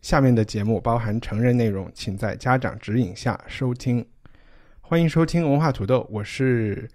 下面的节目包含成人内容，请在家长指引下收听。欢迎收听文化土豆，我是。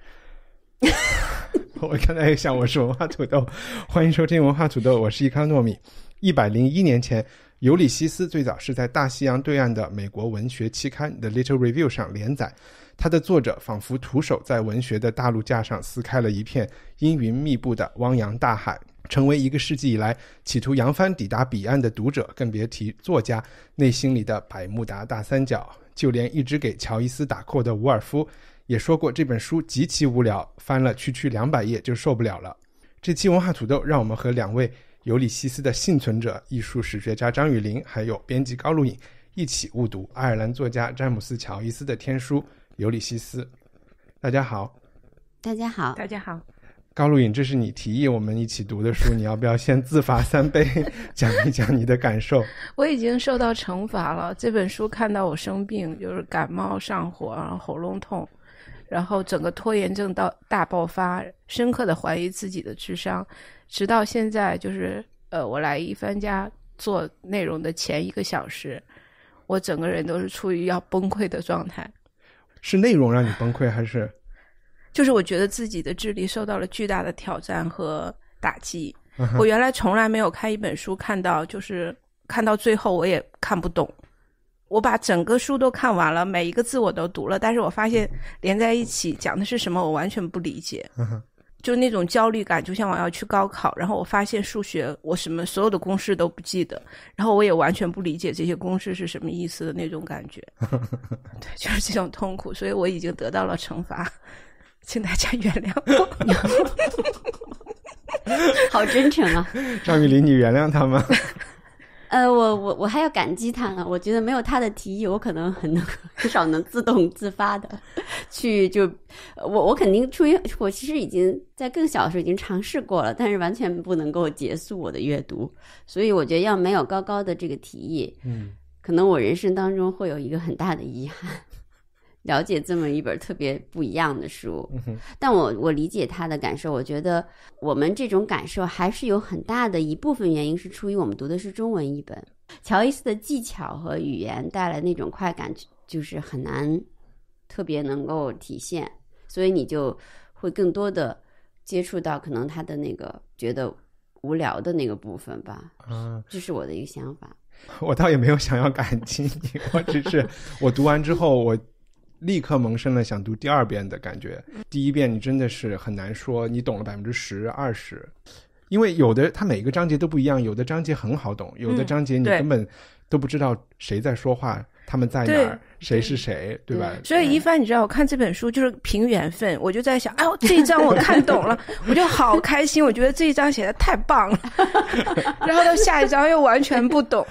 我刚才也想我是文化土豆，欢迎收听文化土豆，我是伊康糯米。一百零一年前，尤里西斯最早是在大西洋对岸的美国文学期刊《The Little Review》上连载。它的作者仿佛徒手在文学的大陆架上撕开了一片阴云密布的汪洋大海，成为一个世纪以来企图扬帆抵达彼岸的读者，更别提作家内心里的百慕达大三角。就连一直给乔伊斯打 call 的伍尔夫也说过这本书极其无聊，翻了区区两百页就受不了了。这期文化土豆，让我们和两位尤里西斯的幸存者、艺术史学家张雨林，还有编辑高露颖一起误读爱尔兰作家詹姆斯·乔伊斯的天书。尤里西斯，大家好，大家好，大家好。高露颖，这是你提议我们一起读的书，你要不要先自罚三杯，讲一讲你的感受？我已经受到惩罚了。这本书看到我生病，就是感冒上火，然后喉咙痛，然后整个拖延症到大爆发，深刻的怀疑自己的智商，直到现在，就是呃，我来一帆家做内容的前一个小时，我整个人都是处于要崩溃的状态。是内容让你崩溃，还是？就是我觉得自己的智力受到了巨大的挑战和打击。我原来从来没有看一本书看到，就是看到最后我也看不懂。我把整个书都看完了，每一个字我都读了，但是我发现连在一起讲的是什么，我完全不理解。就那种焦虑感，就像我要去高考，然后我发现数学我什么所有的公式都不记得，然后我也完全不理解这些公式是什么意思的那种感觉，对，就是这种痛苦，所以我已经得到了惩罚，请大家原谅我。好真诚啊，张雨林，你原谅他吗？呃，我我我还要感激他呢。我觉得没有他的提议，我可能很能很少能自动自发的去就我我肯定出于我其实已经在更小的时候已经尝试过了，但是完全不能够结束我的阅读。所以我觉得要没有高高的这个提议，嗯，可能我人生当中会有一个很大的遗憾。了解这么一本特别不一样的书，但我我理解他的感受。我觉得我们这种感受还是有很大的一部分原因是出于我们读的是中文译本。乔伊斯的技巧和语言带来那种快感，就是很难特别能够体现，所以你就会更多的接触到可能他的那个觉得无聊的那个部分吧。嗯，这是我的一个想法。我倒也没有想要感激你，我只是我读完之后我。立刻萌生了想读第二遍的感觉。第一遍你真的是很难说你懂了百分之十、二十，因为有的它每个章节都不一样，有的章节很好懂，有的章节你根本都不知道谁在说话。他们在哪儿？谁是谁？对吧？所以一帆，你知道，我看这本书就是凭缘分，我就在想，哎呦，这一章我看懂了，我就好开心。我觉得这一章写的太棒了，然后到下一章又完全不懂。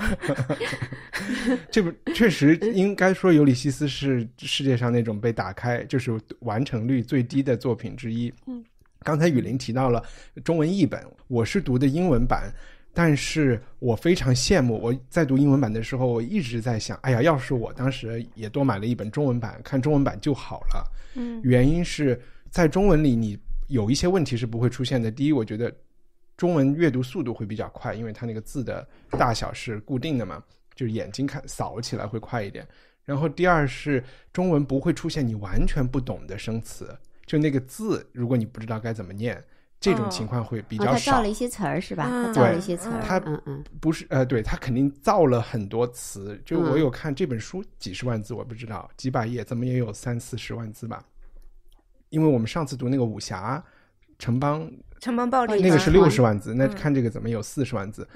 这不确实应该说，尤里西斯是世界上那种被打开就是完成率最低的作品之一。嗯，刚才雨林提到了中文译本，我是读的英文版。但是我非常羡慕，我在读英文版的时候，我一直在想，哎呀，要是我当时也多买了一本中文版，看中文版就好了。嗯，原因是在中文里，你有一些问题是不会出现的。第一，我觉得中文阅读速度会比较快，因为它那个字的大小是固定的嘛，就是眼睛看扫起来会快一点。然后第二是中文不会出现你完全不懂的生词，就那个字，如果你不知道该怎么念。这种情况会比较少。他造了一些词儿是吧？他造了一些词儿。他嗯嗯，不是呃，对他肯定造了很多词。就我有看这本书几十万字，我不知道几百页，怎么也有三四十万字吧？因为我们上次读那个武侠城邦城邦暴力那个是六十万字，那看这个怎么有四十万字？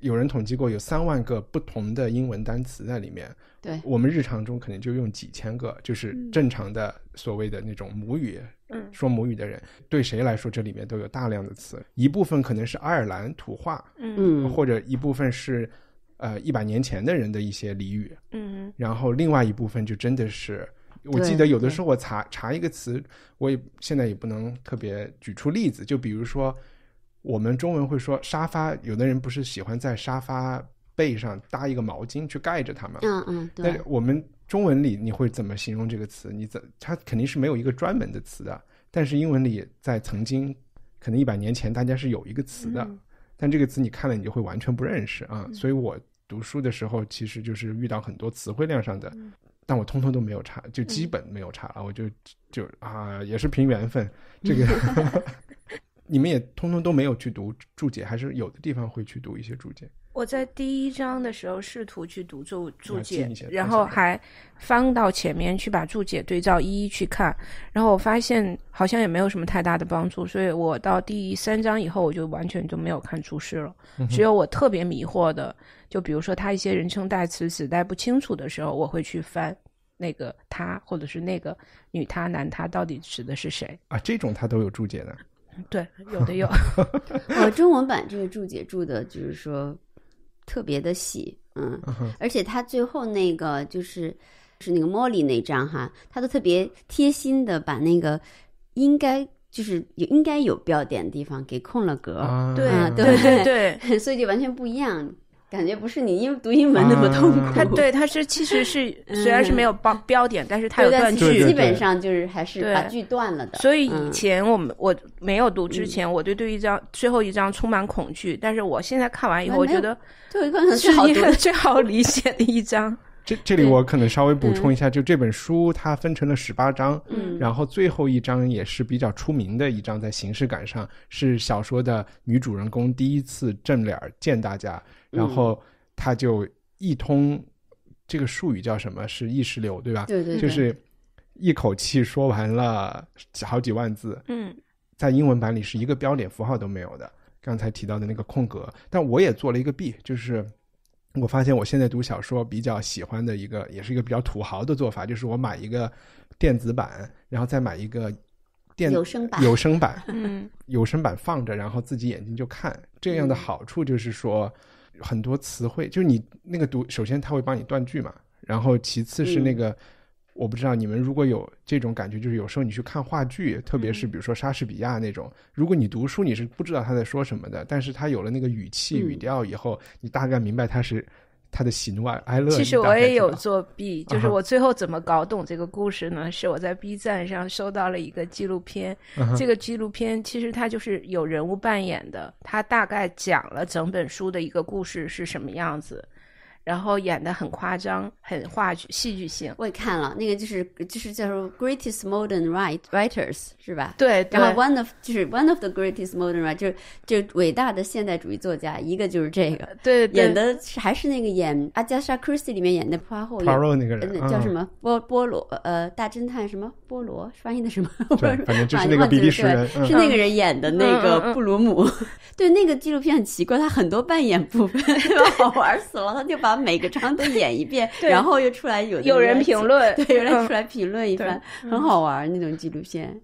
有人统计过，有三万个不同的英文单词在里面。对，我们日常中可能就用几千个，就是正常的所谓的那种母语，嗯，说母语的人，对谁来说这里面都有大量的词，一部分可能是爱尔兰土话，嗯，或者一部分是呃一百年前的人的一些俚语，嗯，然后另外一部分就真的是，我记得有的时候我查查一个词，我也现在也不能特别举出例子，就比如说。我们中文会说沙发，有的人不是喜欢在沙发背上搭一个毛巾去盖着它吗？嗯嗯，对。我们中文里你会怎么形容这个词？你怎它肯定是没有一个专门的词的。但是英文里在曾经，可能一百年前大家是有一个词的，但这个词你看了你就会完全不认识啊。所以我读书的时候，其实就是遇到很多词汇量上的，但我通通都没有查，就基本没有查了，我就就啊，也是凭缘分。这个 你们也通通都没有去读注解，还是有的地方会去读一些注解。我在第一章的时候试图去读注注解然后还翻到前面去把注解对照一一去看，然后我发现好像也没有什么太大的帮助，所以我到第三章以后我就完全就没有看注释了。只有我特别迷惑的，就比如说他一些人称代词指代不清楚的时候，我会去翻那个他或者是那个女他男他到底指的是谁啊？这种他都有注解的。对，有的有。我 中文版这个注解注的就是说。特别的喜，嗯，而且他最后那个就是是那个茉莉那张哈，他都特别贴心的把那个应该就是应该有标点的地方给空了格，对对对对，所以就完全不一样，感觉不是你因为读英文那么痛苦。他对他是其实是 虽然是没有标标点，但是他有断句，基本上就是还是把句断了的。所以以前我们我没有读之前，我对对一张最后一章充满恐惧，但是我现在看完以后，我觉得。最后一是一个 最好理解的一章。这这里我可能稍微补充一下，就这本书它分成了十八章，嗯，然后最后一章也是比较出名的一章，在形式感上是小说的女主人公第一次正脸见大家，然后他就一通这个术语叫什么？是意识流，对吧？对对，就是一口气说完了好几万字。嗯，在英文版里是一个标点符号都没有的。刚才提到的那个空格，但我也做了一个弊，就是我发现我现在读小说比较喜欢的一个，也是一个比较土豪的做法，就是我买一个电子版，然后再买一个电有声版，有声版，嗯，有声版放着，然后自己眼睛就看。这样的好处就是说，很多词汇，就是你那个读，首先它会帮你断句嘛，然后其次是那个。我不知道你们如果有这种感觉，就是有时候你去看话剧，特别是比如说莎士比亚那种，如果你读书你是不知道他在说什么的，但是他有了那个语气语调以后，你大概明白他是他的喜怒哀哀乐。其实我也有作弊，就是我最后怎么搞懂这个故事呢？是我在 B 站上收到了一个纪录片，这个纪录片其实它就是有人物扮演的，它大概讲了整本书的一个故事是什么样子。然后演的很夸张，很话剧戏剧性。我也看了，那个就是就是叫做 Greatest Modern Write Writers 是吧？对。然后 One of 就是 One of the Greatest Modern Writers 就就伟大的现代主义作家，一个就是这个。对。演的还是那个演阿加莎·克里斯蒂里面演的花后那个人，叫什么波波罗呃大侦探什么波罗翻译的什么？对，反正就是那个比利时人，是那个人演的那个布鲁姆。对，那个纪录片很奇怪，他很多扮演部分，对吧？好玩死了，他就把。把每个章都演一遍，然后又出来有有人评论，对，有人出来评论一番，很好玩那种纪录片。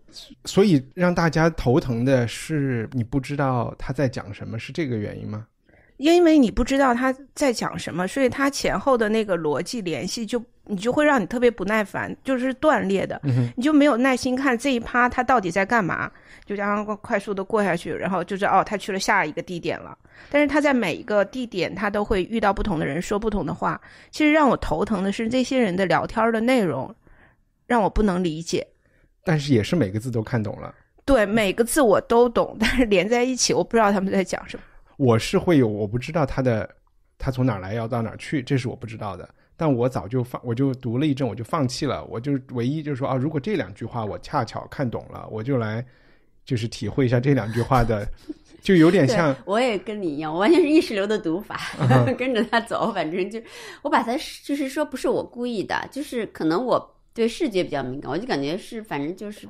所以让大家头疼的是，你不知道他在讲什么，是这个原因吗？因为你不知道他在讲什么，所以他前后的那个逻辑联系就。你就会让你特别不耐烦，就是断裂的，你就没有耐心看这一趴他到底在干嘛，就这样快速的过下去，然后就是哦，他去了下一个地点了。但是他在每一个地点，他都会遇到不同的人，说不同的话。其实让我头疼的是这些人的聊天的内容，让我不能理解。但是也是每个字都看懂了。对，每个字我都懂，但是连在一起，我不知道他们在讲什么。我是会有，我不知道他的他从哪儿来要到哪儿去，这是我不知道的。但我早就放，我就读了一阵，我就放弃了。我就唯一就是说啊，如果这两句话我恰巧看懂了，我就来就是体会一下这两句话的，就有点像。我也跟你一样，我完全是意识流的读法，跟着他走。反正就我把它就是说，不是我故意的，就是可能我对视觉比较敏感，我就感觉是反正就是。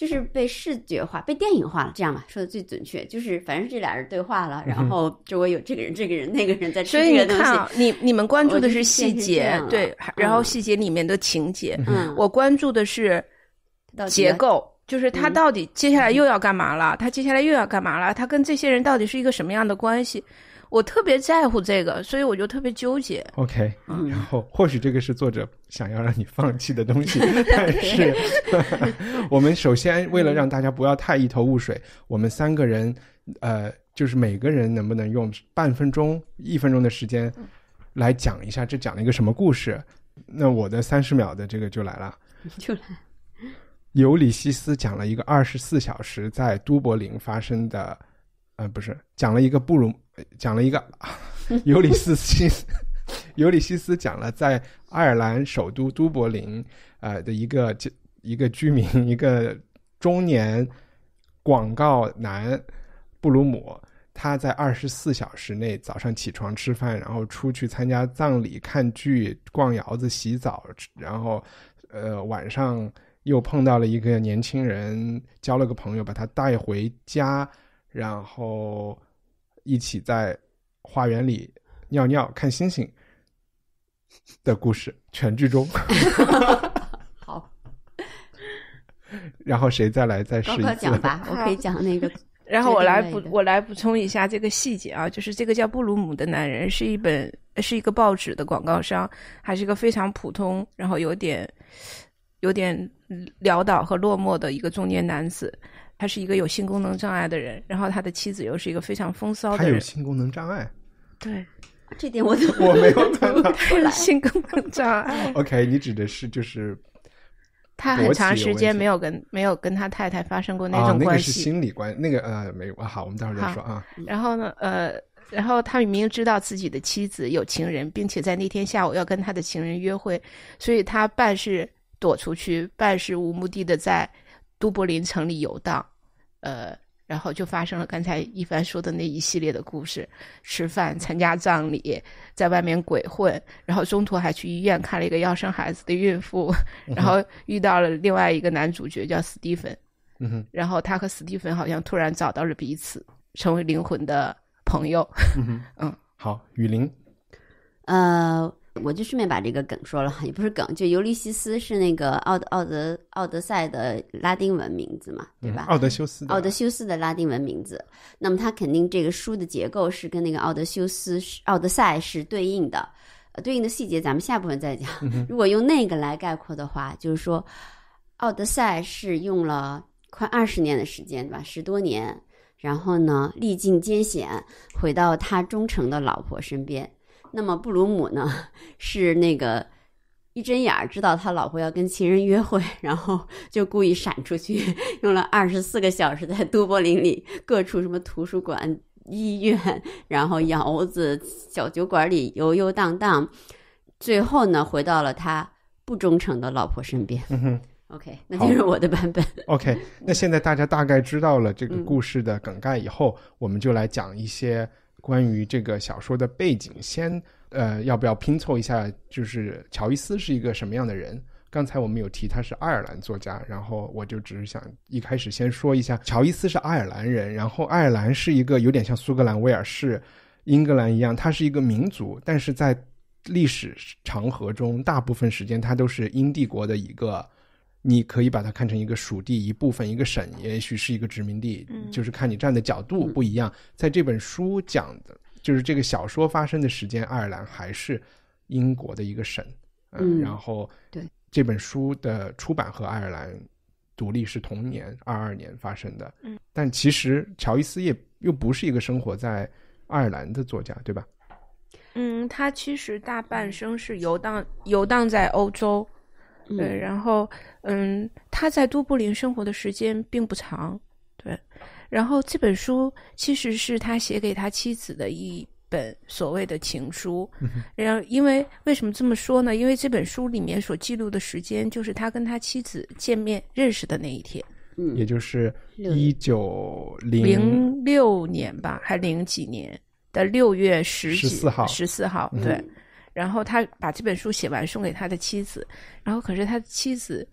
就是被视觉化、被电影化了，这样吧，说的最准确。就是反正这俩人对话了，然后周围有这个人、这个人、那个人在吃这个东西。所以你看，你你们关注的是细节，对，然后细节里面的情节。嗯，我关注的是结构，就是他到底接下来又要干嘛了？他接下来又要干嘛了？他跟这些人到底是一个什么样的关系？我特别在乎这个，所以我就特别纠结。OK，然后或许这个是作者想要让你放弃的东西，但是 我们首先为了让大家不要太一头雾水，我们三个人呃，就是每个人能不能用半分钟、一分钟的时间来讲一下这讲了一个什么故事？那我的三十秒的这个就来了，就来。尤里西斯讲了一个二十四小时在都柏林发生的。呃，不是讲了一个布鲁，讲了一个 尤里斯西斯，尤里西斯讲了在爱尔兰首都都柏林呃的一个一个居民，一个中年广告男布鲁姆，他在二十四小时内早上起床吃饭，然后出去参加葬礼、看剧、逛窑子、洗澡，然后呃晚上又碰到了一个年轻人，交了个朋友，把他带回家，然后一起在花园里尿尿、看星星的故事，全剧终。好，然后谁再来再试一次？讲吧，我可以讲那个。然后我来补我来补充一下这个细节啊，就是这个叫布鲁姆的男人是一本是一个报纸的广告商，还是一个非常普通，然后有点有点潦倒和落寞的一个中年男子。他是一个有性功能障碍的人，然后他的妻子又是一个非常风骚的他有。性功能障碍，对，这点我怎么 我没有看到。他有 性功能障碍，OK，你指的是就是他很长时间没有跟没有跟他太太发生过那啊，那个种关系。是心理关那个呃没有啊好，我们待会儿再说啊。然后呢，呃，然后他明明知道自己的妻子有情人，并且在那天下午要跟他的情人约会，所以他半是躲出去，半是无目的的在都柏林城里游荡，呃，然后就发生了刚才一帆说的那一系列的故事：吃饭、参加葬礼，在外面鬼混，然后中途还去医院看了一个要生孩子的孕妇，然后遇到了另外一个男主角叫史蒂芬，嗯哼，然后他和史蒂芬好像突然找到了彼此，成为灵魂的朋友。嗯哼，嗯，好，雨林，呃，我就顺便把这个梗说了，也不是梗，就尤利西斯是那个奥德奥德奥德赛的拉丁文名字嘛，对吧？嗯奥德修斯的，奥德修斯的拉丁文名字，那么他肯定这个书的结构是跟那个奥德修斯奥德赛是对应的，呃，对应的细节咱们下部分再讲。如果用那个来概括的话，就是说，奥德赛是用了快二十年的时间，对吧？十多年，然后呢，历尽艰险，回到他忠诚的老婆身边。那么布鲁姆呢，是那个一睁眼儿知道他老婆要跟情人约会，然后就故意闪出去，用了二十四个小时在都柏林里各处什么图书馆、医院，然后窑子、小酒馆里游游荡荡，最后呢回到了他不忠诚的老婆身边。嗯哼 OK，那就是我的版本。，OK，那现在大家大概知道了这个嗯故事的梗概以后，我们就来讲一些关于这个小说的背景。先，呃，要不要拼凑一下？就是乔伊斯是一个什么样的人？刚才我们有提他是爱尔兰作家，然后我就只是想一开始先说一下，乔伊斯是爱尔兰人，然后爱尔兰是一个有点像苏格兰、威尔士、英格兰一样，它是一个民族，但是在历史长河中，大部分时间它都是英帝国的一个，你可以把它看成一个属地一部分，一个省，也许是一个殖民地，嗯。就是看你站的角度不一样。在这本书讲的，就是这个小说发生的时间，爱尔兰还是英国的一个省，嗯然后对。这本书的出版和爱尔兰独立是同年二二年发生的，嗯，但其实乔伊斯也又不是一个生活在爱尔兰的作家，对吧？嗯，他其实大半生是游荡游荡在欧洲，对，嗯。然后嗯，他在都柏林生活的时间并不长，对，然后这本书其实是他写给他妻子的一本所谓的情书，然后因为为什么这么说呢？因为这本书里面所记录的时间就是他跟他妻子见面认识的那一天，嗯，也就是六一九零零六年吧，还零几年的六月十几14号。十四号，嗯对。然后他把这本书写完，送给他的妻子。然后可是他的妻子，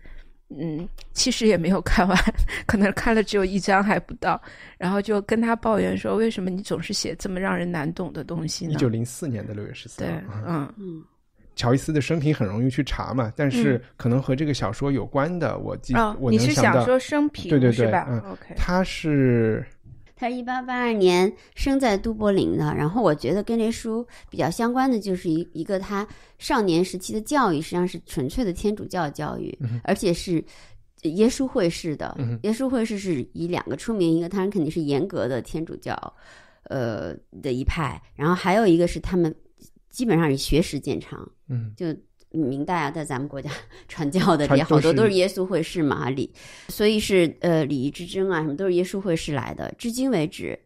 嗯，其实也没有看完，可能看了只有一章还不到。然后就跟他抱怨说：“为什么你总是写这么让人难懂的东西呢一九零四年的六月十？”四对。，嗯，嗯乔伊斯的生平很容易去查嘛，但是嗯可能和这个小说有关的，我记、哦，我你是能想到，想说生平对对是吧、对他是他一八八二年生在都柏林的，然后我觉得跟这书比较相关的就是一一个他少年时期的教育，实际上是纯粹的天主教教育，而且是耶稣会士的。耶稣会士是以两个出名，一个当然肯定是严格的天主教，呃的一派，然后还有一个是他们基本上以学识见长，嗯就明代啊，在咱们国家 传教的传也好多都是耶稣会士嘛，礼，所以是呃礼仪之争啊，什么都是耶稣会士来的。至今为止，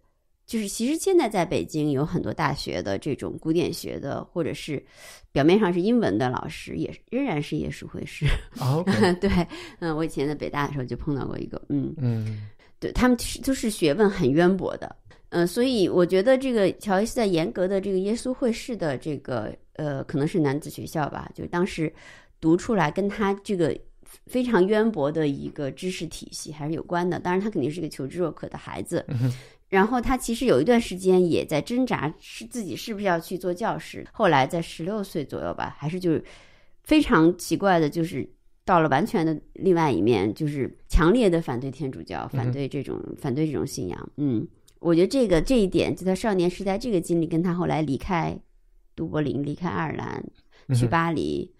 就是其实现在在北京有很多大学的这种古典学的，或者是表面上是英文的老师，也仍然是耶稣会士。哦，对，嗯，我以前在北大的时候就碰到过一个，嗯嗯对他们是都是学问很渊博的，嗯、所以我觉得这个乔伊斯在严格的这个耶稣会士的这个呃，可能是男子学校吧，就当时读出来跟他这个非常渊博的一个知识体系还是有关的。当然，他肯定是个求知若渴的孩子。然后他其实有一段时间也在挣扎，是自己是不是要去做教师。后来在十六岁左右吧，还是就是非常奇怪的，就是到了完全的另外一面，就是强烈的反对天主教，反对这种、反对这种信仰。嗯，我觉得这个这一点，就他少年时代这个经历，跟他后来离开都柏林、离开爱尔兰去巴黎。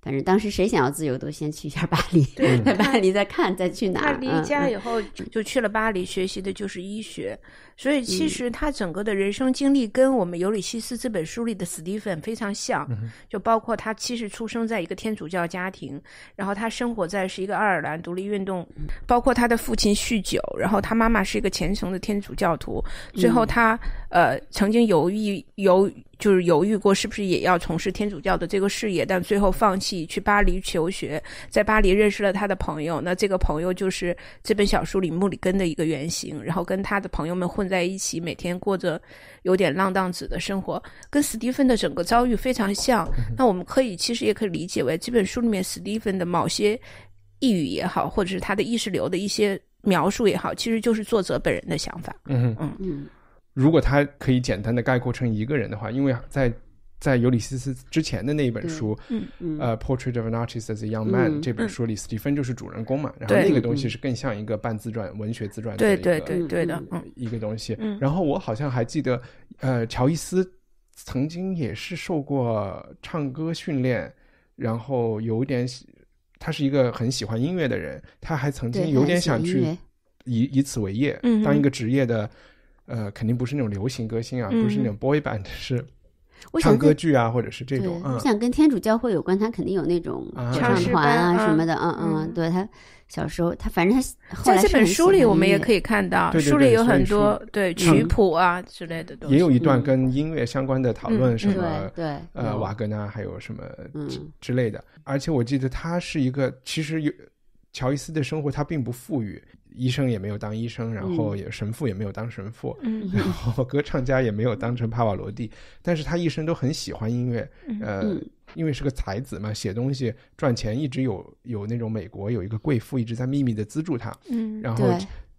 反正当时谁想要自由，都先去一下巴黎，对。在巴黎再看再去哪儿。他离家以后就就去了巴黎，学习的就是医学，所以其实他整个的人生经历跟我们《尤里西斯》这本书里的史蒂芬非常像，就包括他其实出生在一个天主教家庭，然后他生活在是一个爱尔兰独立运动，包括他的父亲酗酒，然后他妈妈是一个虔诚的天主教徒，最后他呃曾经犹豫犹就是犹豫过是不是也要从事天主教的这个事业，但最后放弃去巴黎求学，在巴黎认识了他的朋友，那这个朋友就是这本小说里穆里根的一个原型，然后跟他的朋友们混在一起，每天过着有点浪荡子的生活，跟史蒂芬的整个遭遇非常像。那我们可以其实也可以理解为这本书里面史蒂芬的某些抑郁也好，或者是他的意识流的一些描述也好，其实就是作者本人的想法。嗯嗯，嗯如果他可以简单的概括成一个人的话，因为在在尤里西斯之前的那一本书，嗯呃，《Portrait of an Artist as a Young Man、嗯这本书里，斯蒂芬就是主人公嘛，然后那个东西是更像一个半自传、文学自传的对一个对对对的，嗯。一个东西。嗯。然后我好像还记得，呃，乔伊斯曾经也是受过唱歌训练，然后有点喜，他是一个很喜欢音乐的人，他还曾经，有点想去以以此为业，嗯当一个职业的，呃，肯定不是那种流行歌星啊，嗯。不是那种 boy band，是我想跟唱歌剧啊，或者是这，种，嗯。我，想跟天主教会有关，他肯定有那种啊。合唱团啊什么的，嗯。嗯嗯，对他小时候他反正他后在这本书里，我们也可以看到，对对书里有很多对曲谱啊之类的东西。也有一段嗯。跟音乐相关的讨论，嗯什么对对。呃瓦格纳，还有什么嗯。之之类的。而且我记得他是一个，其实有乔伊斯的生活他并不富裕，医生也没有当医生，然后也神父也没有当神父，嗯。然后歌唱家也没有当成帕瓦罗蒂，但是他一生都很喜欢音乐，呃。嗯。因为是个才子嘛，写东西赚钱，一直有有那种美国有一个贵妇一直在秘密的资助他，嗯然后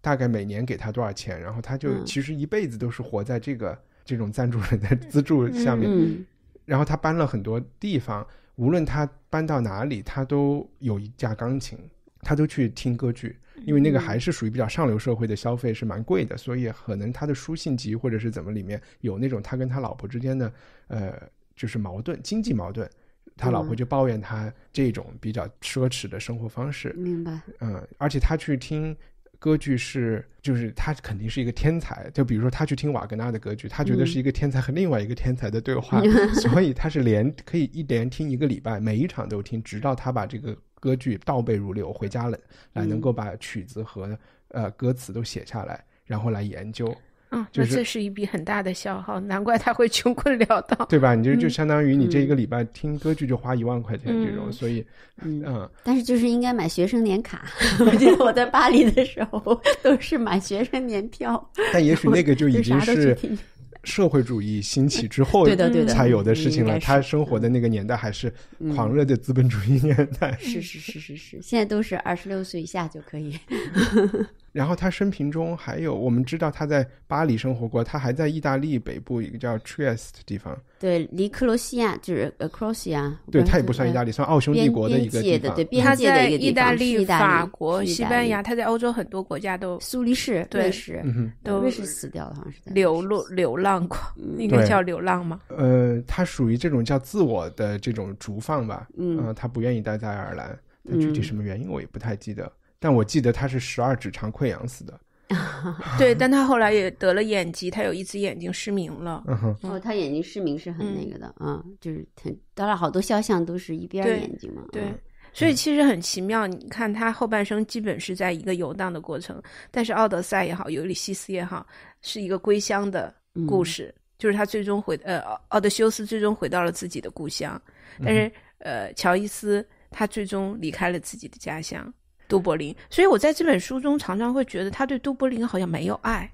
大概每年给他多少钱，然后他就嗯。其实一辈子都是活在这个这种赞助人的资助下面。嗯。然后他搬了很多地方，无论他搬到哪里，他都有一架钢琴，他都去听歌剧，因为那个还是属于比较上流社会的消费是蛮贵的，所以可能他的书信集或者是怎么里面有那种他跟他老婆之间的呃就是矛盾，经济矛盾。他老婆嗯就抱怨他这种比较奢侈的生活方式，明白，嗯，而且他去听歌剧是，就是他肯定是一个天才。就比如说他去听瓦格纳的歌剧，他觉得是一个天才和另外一个天才的对话，所以他是连可以一连听一个礼拜，每一场都听，直到他把这个歌剧倒背如流，回家了来能够把曲子和呃歌词都写下来，然后来研究。啊，就是那这是一笔很大的消耗，难怪他会穷困潦倒。对吧？你就就嗯相当于你这一个礼拜听歌剧就花一万块钱这种，嗯所以嗯。嗯，但是就是应该买学生年卡，我记得我在巴黎的时候都是买学生年票，但也许那个就已经是听。社会主义兴起之后对的对的才有的事情了。他生活的那个年代还是嗯狂热的资本主义年代。是是是是是，现在都是二十六岁以下就可以。然后他生平中还有，我们知道他在巴黎生活过，他还在意大利北部一个叫 Trieste 的地方，对，离克罗西亚就是呃克罗西亚，对，他也不算意大利，算奥匈帝国的一个地方。边界对边他界的在一个地方意大利、法国、西班牙，他在欧洲很多国家都苏黎世、对瑞士，嗯哼，都瑞士死掉了，好像是流落流浪过，应该叫流浪吗？呃，他属于这种叫自我的这种逐放吧，嗯呃他不愿意待在爱尔兰，但具体嗯什么原因我也不太记得，但我记得他是十二指肠溃疡死的。对，但他后来也得了眼疾，他有一只眼睛失明了。嗯哼，哦，他眼睛失明是很嗯。那个的啊、就是很，当然好多肖像都是一边儿眼睛嘛，对嗯，所以其实很奇妙。你看他后半生基本是在一个游荡的过程，但是《奥德赛》也好，《尤里西斯》也好，是一个归乡的故事，就是他最终回呃奥德修斯最终回到了自己的故乡，但是呃乔伊斯他最终离开了自己的家乡都柏林。所以我在这本书中常常会觉得他对都柏林好像没有爱。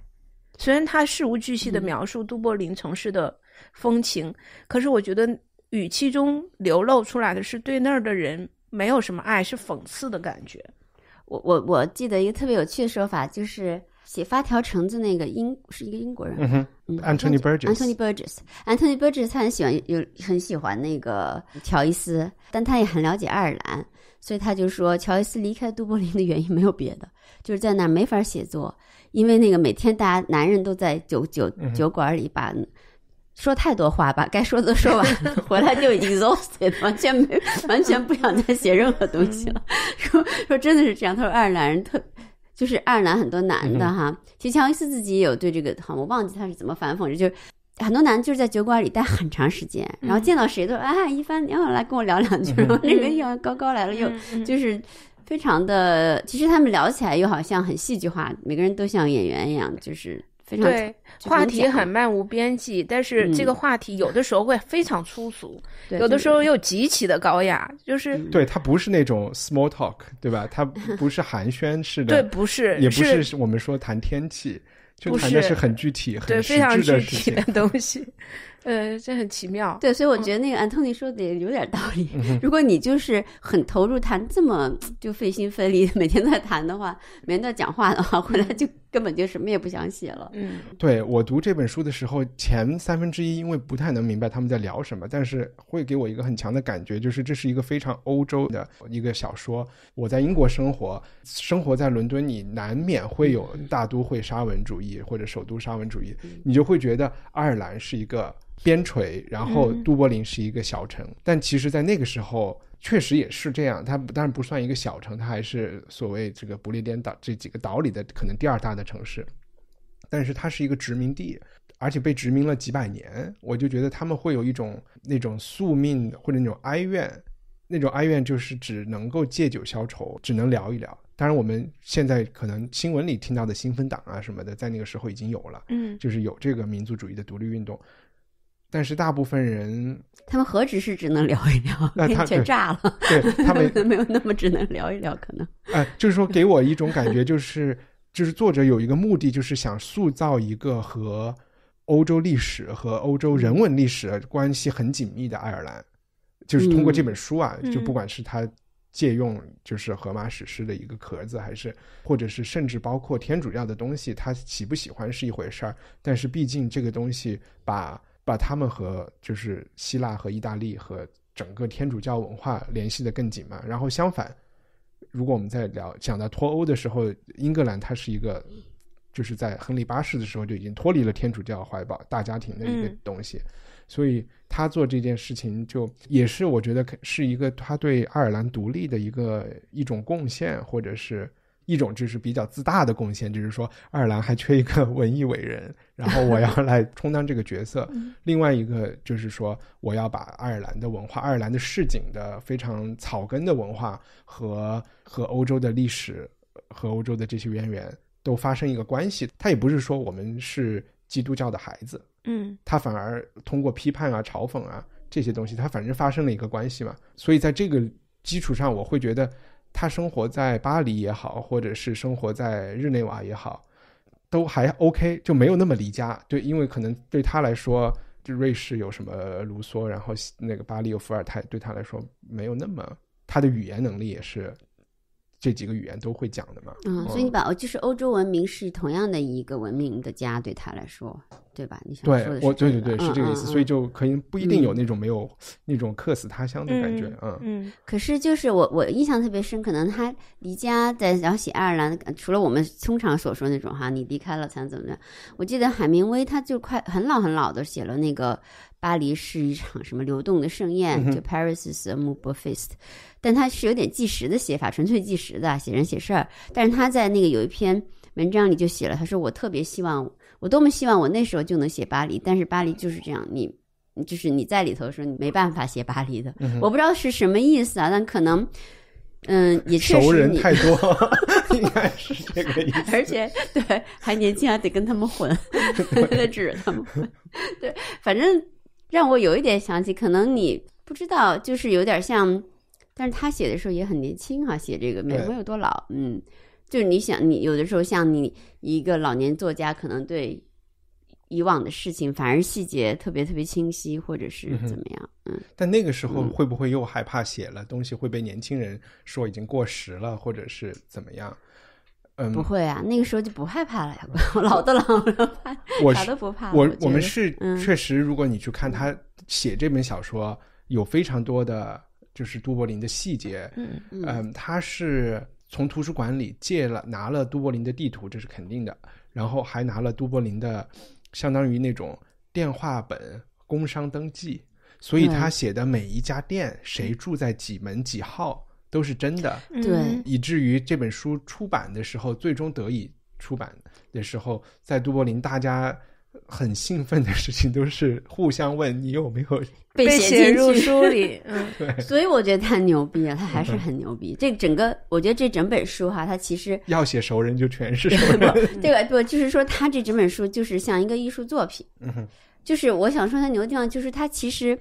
虽然他事无巨细的描述都柏林城市的风情，可是我觉得语气中流露出来的是对那儿的人没有什么爱，是讽刺的感觉。我我我记得一个特别有趣的说法，就是写发条橙子那个英是一个英国人，嗯哼，Anthony Burgess。Anthony Burgess，Anthony Burgess 他很喜欢有很喜欢那个乔伊斯，但他也很了解爱尔兰，所以他就说乔伊斯离开都柏林的原因没有别的，就是在那儿没法写作。因为那个每天大家男人都在酒酒酒馆里把说太多话，吧该说的都说完，回来就 exhausted，完全没完全不想再写任何东西了。说说真的是这样，他说爱尔兰人特就是爱尔兰很多男的哈，其实乔伊斯自己也有对这个，好我忘记他是怎么反讽，就是很多男的就是在酒馆里待很长时间，然后见到谁都啊一帆你好来跟我聊两句，然后 那个又高高来了又就是。非常的，其实他们聊起来又好像很戏剧化，每个人都像演员一样，就是非常对话题很漫无边际，但是这个话题有的时候会非常粗俗，嗯、有的时候又极其的高雅，就是对它不是那种 small talk，对吧？它不是寒暄式的，对，不是，也不是我们说谈天气，就谈的是很具体、对很非常具实质的事情体的东西。呃，这很奇妙。对，所以我觉得那个安东尼说的也有点道理。如果你就是很投入谈这么就费心费力，每天在谈的话，每天在讲话的话，回来就根本就什么也不想写了。嗯，对我读这本书的时候，前三分之一因为不太能明白他们在聊什么，但是会给我一个很强的感觉，就是这是一个非常欧洲的一个小说。我在英国生活，生活在伦敦，你难免会有大都会沙文主义或者首都沙文主义，你就会觉得爱尔兰是一个。边陲，然后都柏林是一个小城，但其实，在那个时候确实也是这样。它当然不算一个小城，它还是所谓这个不列颠岛这几个岛里的可能第二大的城市，但是它是一个殖民地，而且被殖民了几百年。我就觉得他们会有一种那种宿命或者那种哀怨，那种哀怨就是只能够借酒消愁，只能聊一聊。当然，我们现在可能新闻里听到的新芬党啊什么的，在那个时候已经有了，嗯，就是有这个民族主义的独立运动。但是大部分人，他们何止是只能聊一聊，那他 全炸了。对他们 没有那么只能聊一聊，可能。哎、呃，就是说给我一种感觉，就是就是作者有一个目的，就是想塑造一个和欧洲历史和欧洲人文历史关系很紧密的爱尔兰，就是通过这本书啊，嗯、就不管是他借用就是荷马史诗的一个壳子，还是或者是甚至包括天主教的东西，他喜不喜欢是一回事儿，但是毕竟这个东西把。把他们和就是希腊和意大利和整个天主教文化联系的更紧嘛。然后相反，如果我们在聊讲到脱欧的时候，英格兰它是一个就是在亨利八世的时候就已经脱离了天主教怀抱大家庭的一个东西，嗯、所以他做这件事情就也是我觉得是一个他对爱尔兰独立的一个一种贡献，或者是。一种就是比较自大的贡献，就是说爱尔兰还缺一个 文艺伟人，然后我要来充当这个角色。另外一个就是说，我要把爱尔兰的文化、爱尔兰的市井的非常草根的文化和和欧洲的历史和欧洲的这些渊源都发生一个关系。他也不是说我们是基督教的孩子，嗯，他反而通过批判啊、嘲讽啊这些东西，他反正发生了一个关系嘛。所以在这个基础上，我会觉得。他生活在巴黎也好，或者是生活在日内瓦也好，都还 OK，就没有那么离家。对，因为可能对他来说，就瑞士有什么卢梭，然后那个巴黎有伏尔泰，对他来说没有那么，他的语言能力也是这几个语言都会讲的嘛。嗯，所以你把就是欧洲文明是同样的一个文明的家，对他来说，对吧？你想对说的我对这个对对是这个意思，所以就可以不一定有那种没有、那种客死他乡的感觉，嗯嗯可是就是我我印象特别深，可能他离家在然后写爱尔兰，除了我们通常所说那种哈，你离开了才能怎么样？我记得海明威他就快很老很老的写了那个巴黎是一场什么流动的盛宴，嗯就 Paris is a mover feast，但它是有点纪实的写法，纯粹纪实的写人写事儿。但是他在那个有一篇文章里就写了，他说我特别希望，我多么希望我那时候就能写巴黎，但是巴黎就是这样，你就是你在里头的时候，你没办法写巴黎的。嗯我不知道是什么意思啊，但可能嗯，也确熟人实你，太多，应该是这个意思。而且对还年轻，还得跟他们混，得指着他们混。对，反正让我有一点想起，可能你不知道，就是有点像，但是他写的时候也很年轻哈、写这个美国有多老，嗯，就是你想，你有的时候像你一个老年作家，可能对。以往的事情反而细节特别特别清晰，或者是怎么样？嗯，但那个时候嗯会不会又害怕写了东西会被年轻人说已经过时了，或者是怎么样？嗯，不会啊，那个时候就不害怕了呀，老的老了，怕啥我是都不怕。我我们是嗯确实，如果你去看他写这本小说，有非常多的就是都柏林的细节。嗯嗯嗯，他是从图书馆里借了拿了都柏林的地图，这是肯定的，然后还拿了都柏林的相当于那种电话本、工商登记，所以他写的每一家店谁住在几门几号都是真的。对嗯以至于这本书出版的时候，最终得以出版的时候，在都柏林，大家很兴奋的事情都是互相问你有没有 被被写进入书里，嗯，所以我觉得他牛逼啊，他还嗯是很牛逼。这整个，我觉得这整本书哈，它其实要写熟人就全是熟 人。对，这个不就是说，他这整本书就是像一个艺术作品。嗯哼，就是我想说他牛的地方，就是他其实，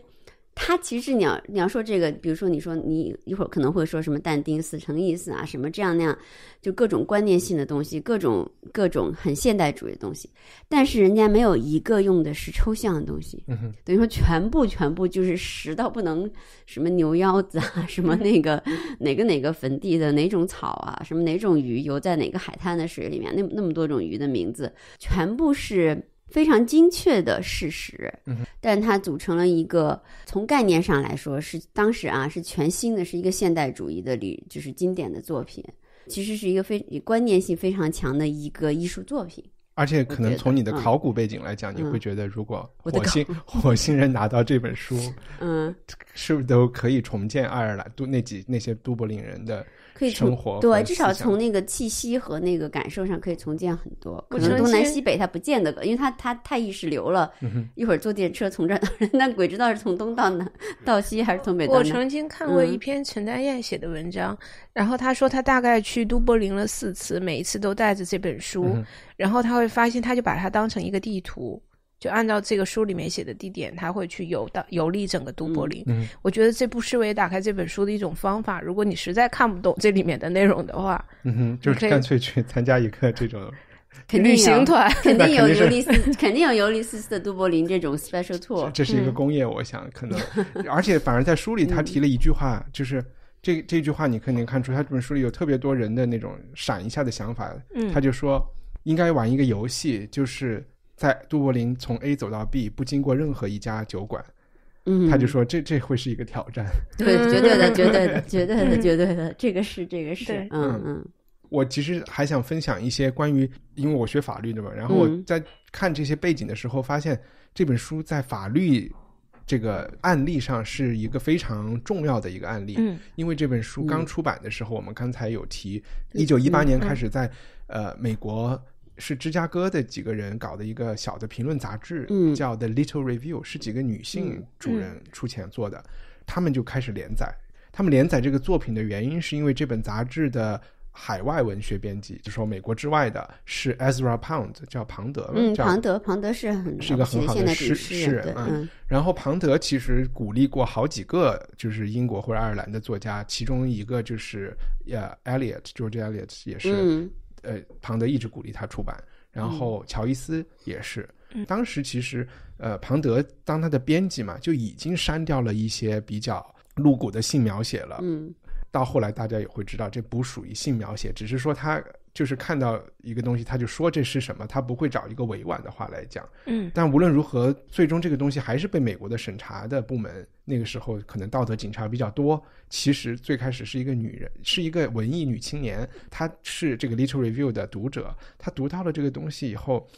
它其实你要你要说这个，比如说你说你一会儿可能会说什么但丁四层意思啊，什么这样那样，就各种观念性的东西，各种各种很现代主义的东西，但是人家没有一个用的是抽象的东西，等于说全部全部就是实到不能，什么牛腰子啊，什么那个哪个哪个坟地的哪种草啊，什么哪种鱼游在哪个海滩的水里面，那那么多种鱼的名字，全部是非常精确的事实。嗯但它组成了一个从概念上来说是当时啊是全新的，是一个现代主义的理，就是经典的作品。其实是一个非观念性非常强的一个艺术作品。而且可能从你的考古背景来讲，你嗯会觉得，如果火星火星人拿到这本书，嗯，是不是都可以重建爱尔兰都那几那些都柏林人的可以从生活对，至少从那个气息和那个感受上可以重建很多。可能东南西北它不见得，因为它它太意识流了。嗯一会儿坐电车从这儿到那，那鬼知道是从东到南到西还是从北到南。我曾经看过嗯一篇陈丹燕写的文章，然后他说他大概去都柏林了四次，每一次都带着这本书，嗯然后他会发现，他就把它当成一个地图，就按照这个书里面写的地点，他会去游到游历整个都柏林。嗯我觉得这不失为打开这本书的一种方法。如果你实在看不懂这里面的内容的话，嗯哼，就是干脆去参加一个这种旅肯定行团，肯定有尤利斯，肯定有尤利斯的都柏林这种 special tour。这是一个工业，我想可能，而且反而在书里他提了一句话，就是这这句话你肯定看出他这本书里有特别多人的那种闪一下的想法，嗯他就说应该玩一个游戏，就是在杜柏林从 A 走到 B 不经过任何一家酒馆，嗯，他就说这这会是一个挑战。对，绝对的，嗯绝对的，绝对的，绝对的，这个是，这个是，嗯嗯。我其实还想分享一些关于，因为我学法律的嘛，然后我嗯在看这些背景的时候，发现这本书在法律这个案例上是一个非常重要的一个案例。嗯。因为这本书刚嗯。出版的时候，我们刚才有提，一九一八年嗯。开始在呃美国是芝加哥的几个人搞的一个小的评论杂志，嗯。叫 The Little Review，是几个女性嗯主人出钱做的，他们就开始连载。他们连载这个作品的原因，是因为这本杂志的海外文学编辑，就说美国之外的是 Ezra Pound，叫庞德，嗯，叫庞德，庞德是很是一个很好的诗诗诗人对，嗯嗯。然后庞德其实鼓励过好几个，就是英国或者爱尔兰的作家，其中一个就是呃 Eliot，George Eliot 也是，嗯呃，庞德一直鼓励他出版，然后乔伊斯也是。当时其实呃，庞德当他的编辑嘛，就已经删掉了一些比较露骨的性描写了。嗯到后来大家也会知道，这不属于性描写，只是说他就是看到一个东西，他就说这是什么，他不会找一个委婉的话来讲。嗯但无论如何，最终这个东西还是被美国的审查的部门，那个时候可能道德警察比较多。其实最开始是一个女人，是一个文艺女青年，她是这个 Little Review 的读者，她读到了这个东西以后。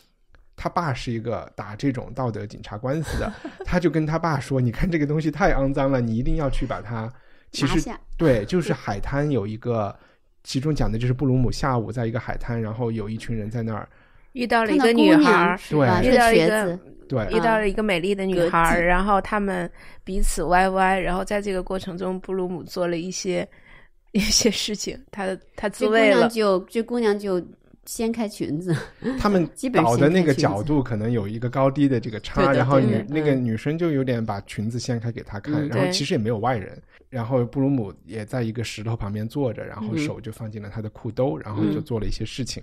他爸是一个打这种道德警察官司的，他就跟他爸说：“你看这个东西太肮脏了，你一定要去把它。”其实对，就是海滩有一个，其中讲的就是布鲁姆下午在一个海滩，然后有一群人在那儿，遇到了一个女孩儿，对遇到一个子，对，遇到了一个美丽的女孩然后他们彼此歪歪，然后在这个过程中，布鲁姆做了一些 一些事情，他他自这姑慰了，娘就这姑娘就掀开裙子，他们 基本倒的那个角度可能有一个高低的这个差，然后女那个女生就有点把裙子掀开给他看，嗯然后其实也没有外人，然后布鲁姆也在一个石头旁边坐着，然后嗯手就放进了他的裤兜，然后嗯就做了一些事情。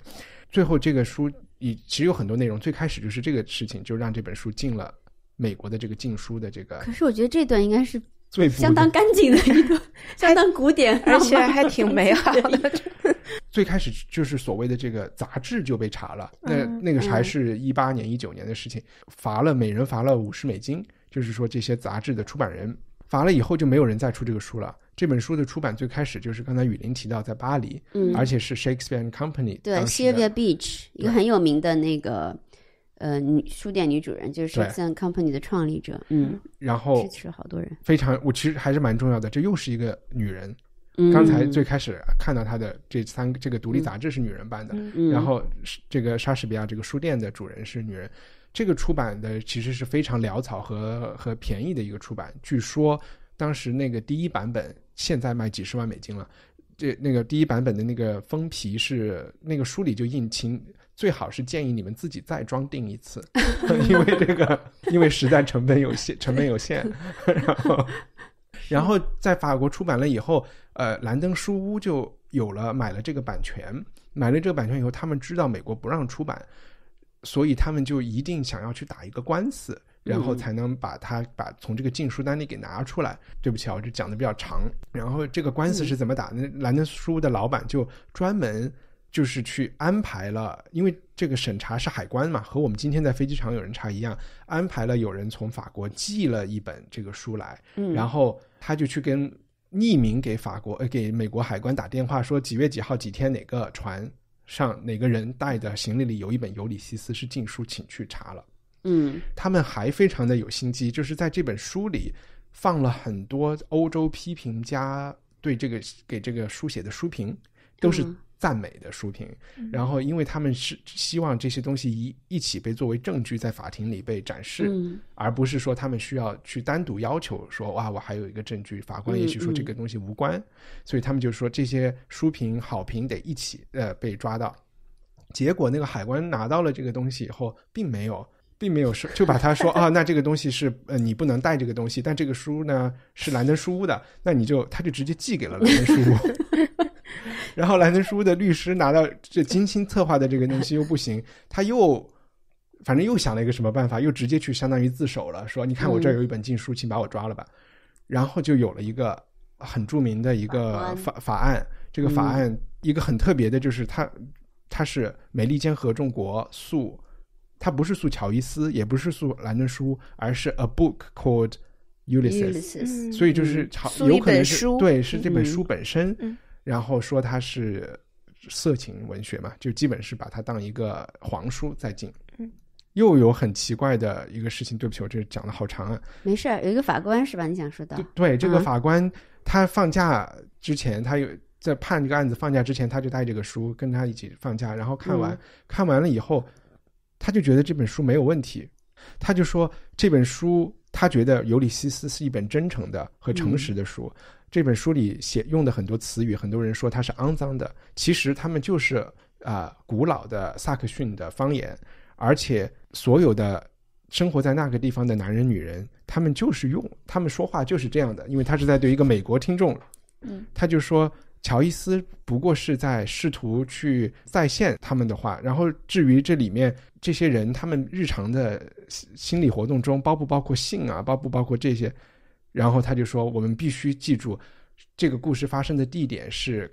最后这个书以其实有很多内容，最开始就是这个事情就让这本书进了美国的这个禁书的这个可是我觉得这段应该是最相当干净的一个，相当古典，而且还挺美好的。最开始就是所谓的这个杂志就被查了，那嗯那个还嗯是一八年、一九年的事情，罚了每人罚了五十美金，就是说这些杂志的出版人罚了以后就没有人再出这个书了。这本书的出版最开始就是刚才雨林提到在巴黎，嗯，而且是 Shakespeare and Company 对当时的 Sylvia Beach 一个很有名的那个呃女书店女主人，就是 Shakespeare Company 的创立者，嗯，然后支持好多人。非常我其实还是蛮重要的，这又是一个女人。嗯刚才最开始看到她的这三个这个独立杂志是女人办的，嗯然后是这个莎士比亚这个书店的主人是女人，这个出版的其实是非常潦草和和便宜的一个出版。据说当时那个第一版本现在卖几十万美金了，这那个第一版本的那个封皮是那个书里就印清，最好是建议你们自己再装订一次，因为这个因为实在成本有限，成本有限，然后。然后在法国出版了以后，呃，兰登书屋就有了买了这个版权，买了这个版权以后，他们知道美国不让出版，所以他们就一定想要去打一个官司，然后才能把他把从这个禁书单里给拿出来。对不起啊，我这讲的比较长。然后这个官司是怎么打那？兰登书的老板就专门就是去安排了，因为这个审查是海关嘛，和我们今天在飞机场有人查一样，安排了有人从法国寄了一本这个书来，嗯然后他就去跟匿名给法国呃给美国海关打电话说几月几号几天哪个船上哪个人带的行李里有一本《尤里西斯》是禁书，请去查了。嗯他们还非常的有心机，就是在这本书里放了很多欧洲批评家对这个给这个书写的书评，都是嗯赞美的书评。然后，因为他们是希望这些东西一一起被作为证据在法庭里被展示，嗯而不是说他们需要去单独要求说哇，我还有一个证据，法官也许说嗯这个东西无关，所以他们就说这些书评好评得一起呃被抓到。结果那个海关拿到了这个东西以后，并没有。并没有说，就把他说啊，那这个东西是呃你不能带这个东西，但这个书呢是兰登书屋的，那你就他就直接寄给了兰登书屋，然后兰登书屋的律师拿到这精心策划的这个东西又不行，他又反正又想了一个什么办法，又直接去相当于自首了，说你看我这儿有一本禁书，请把我抓了吧。然后就有了一个很著名的一个法法法案，这个法案一个很特别的就是它它是美利坚合众国诉，它不是诉乔伊斯，也不是诉兰登书，而是 a book called Ulysses。所以就是有可能是对，是这本嗯。书本身，嗯然后说它是色情文学嘛，就基本是把它当一个黄书在进。嗯，又有很奇怪的一个事情，对不起，我这讲的好长啊。没事儿，有一个法官是吧？你想说的对？这个嗯法官他放假之前，他有在判这个案子放假之前，他就带这个书跟他一起放假，然后看完、嗯看完了以后，他就觉得这本书没有问题，他就说这本书他觉得《尤里西斯》是一本真诚的和诚实的书。这本书里写用的很多词语，很多人说它是肮脏的，其实他们就是啊、古老的萨克逊的方言，而且所有的生活在那个地方的男人、女人，他们就是用，他们说话就是这样的，因为他是在对一个美国听众，嗯，他就说乔伊斯不过是在试图去再现他们的话，然后至于这里面这些人他们日常的心心理活动中包不包括性啊，包不包括这些，然后他就说我们必须记住，这个故事发生的地点是。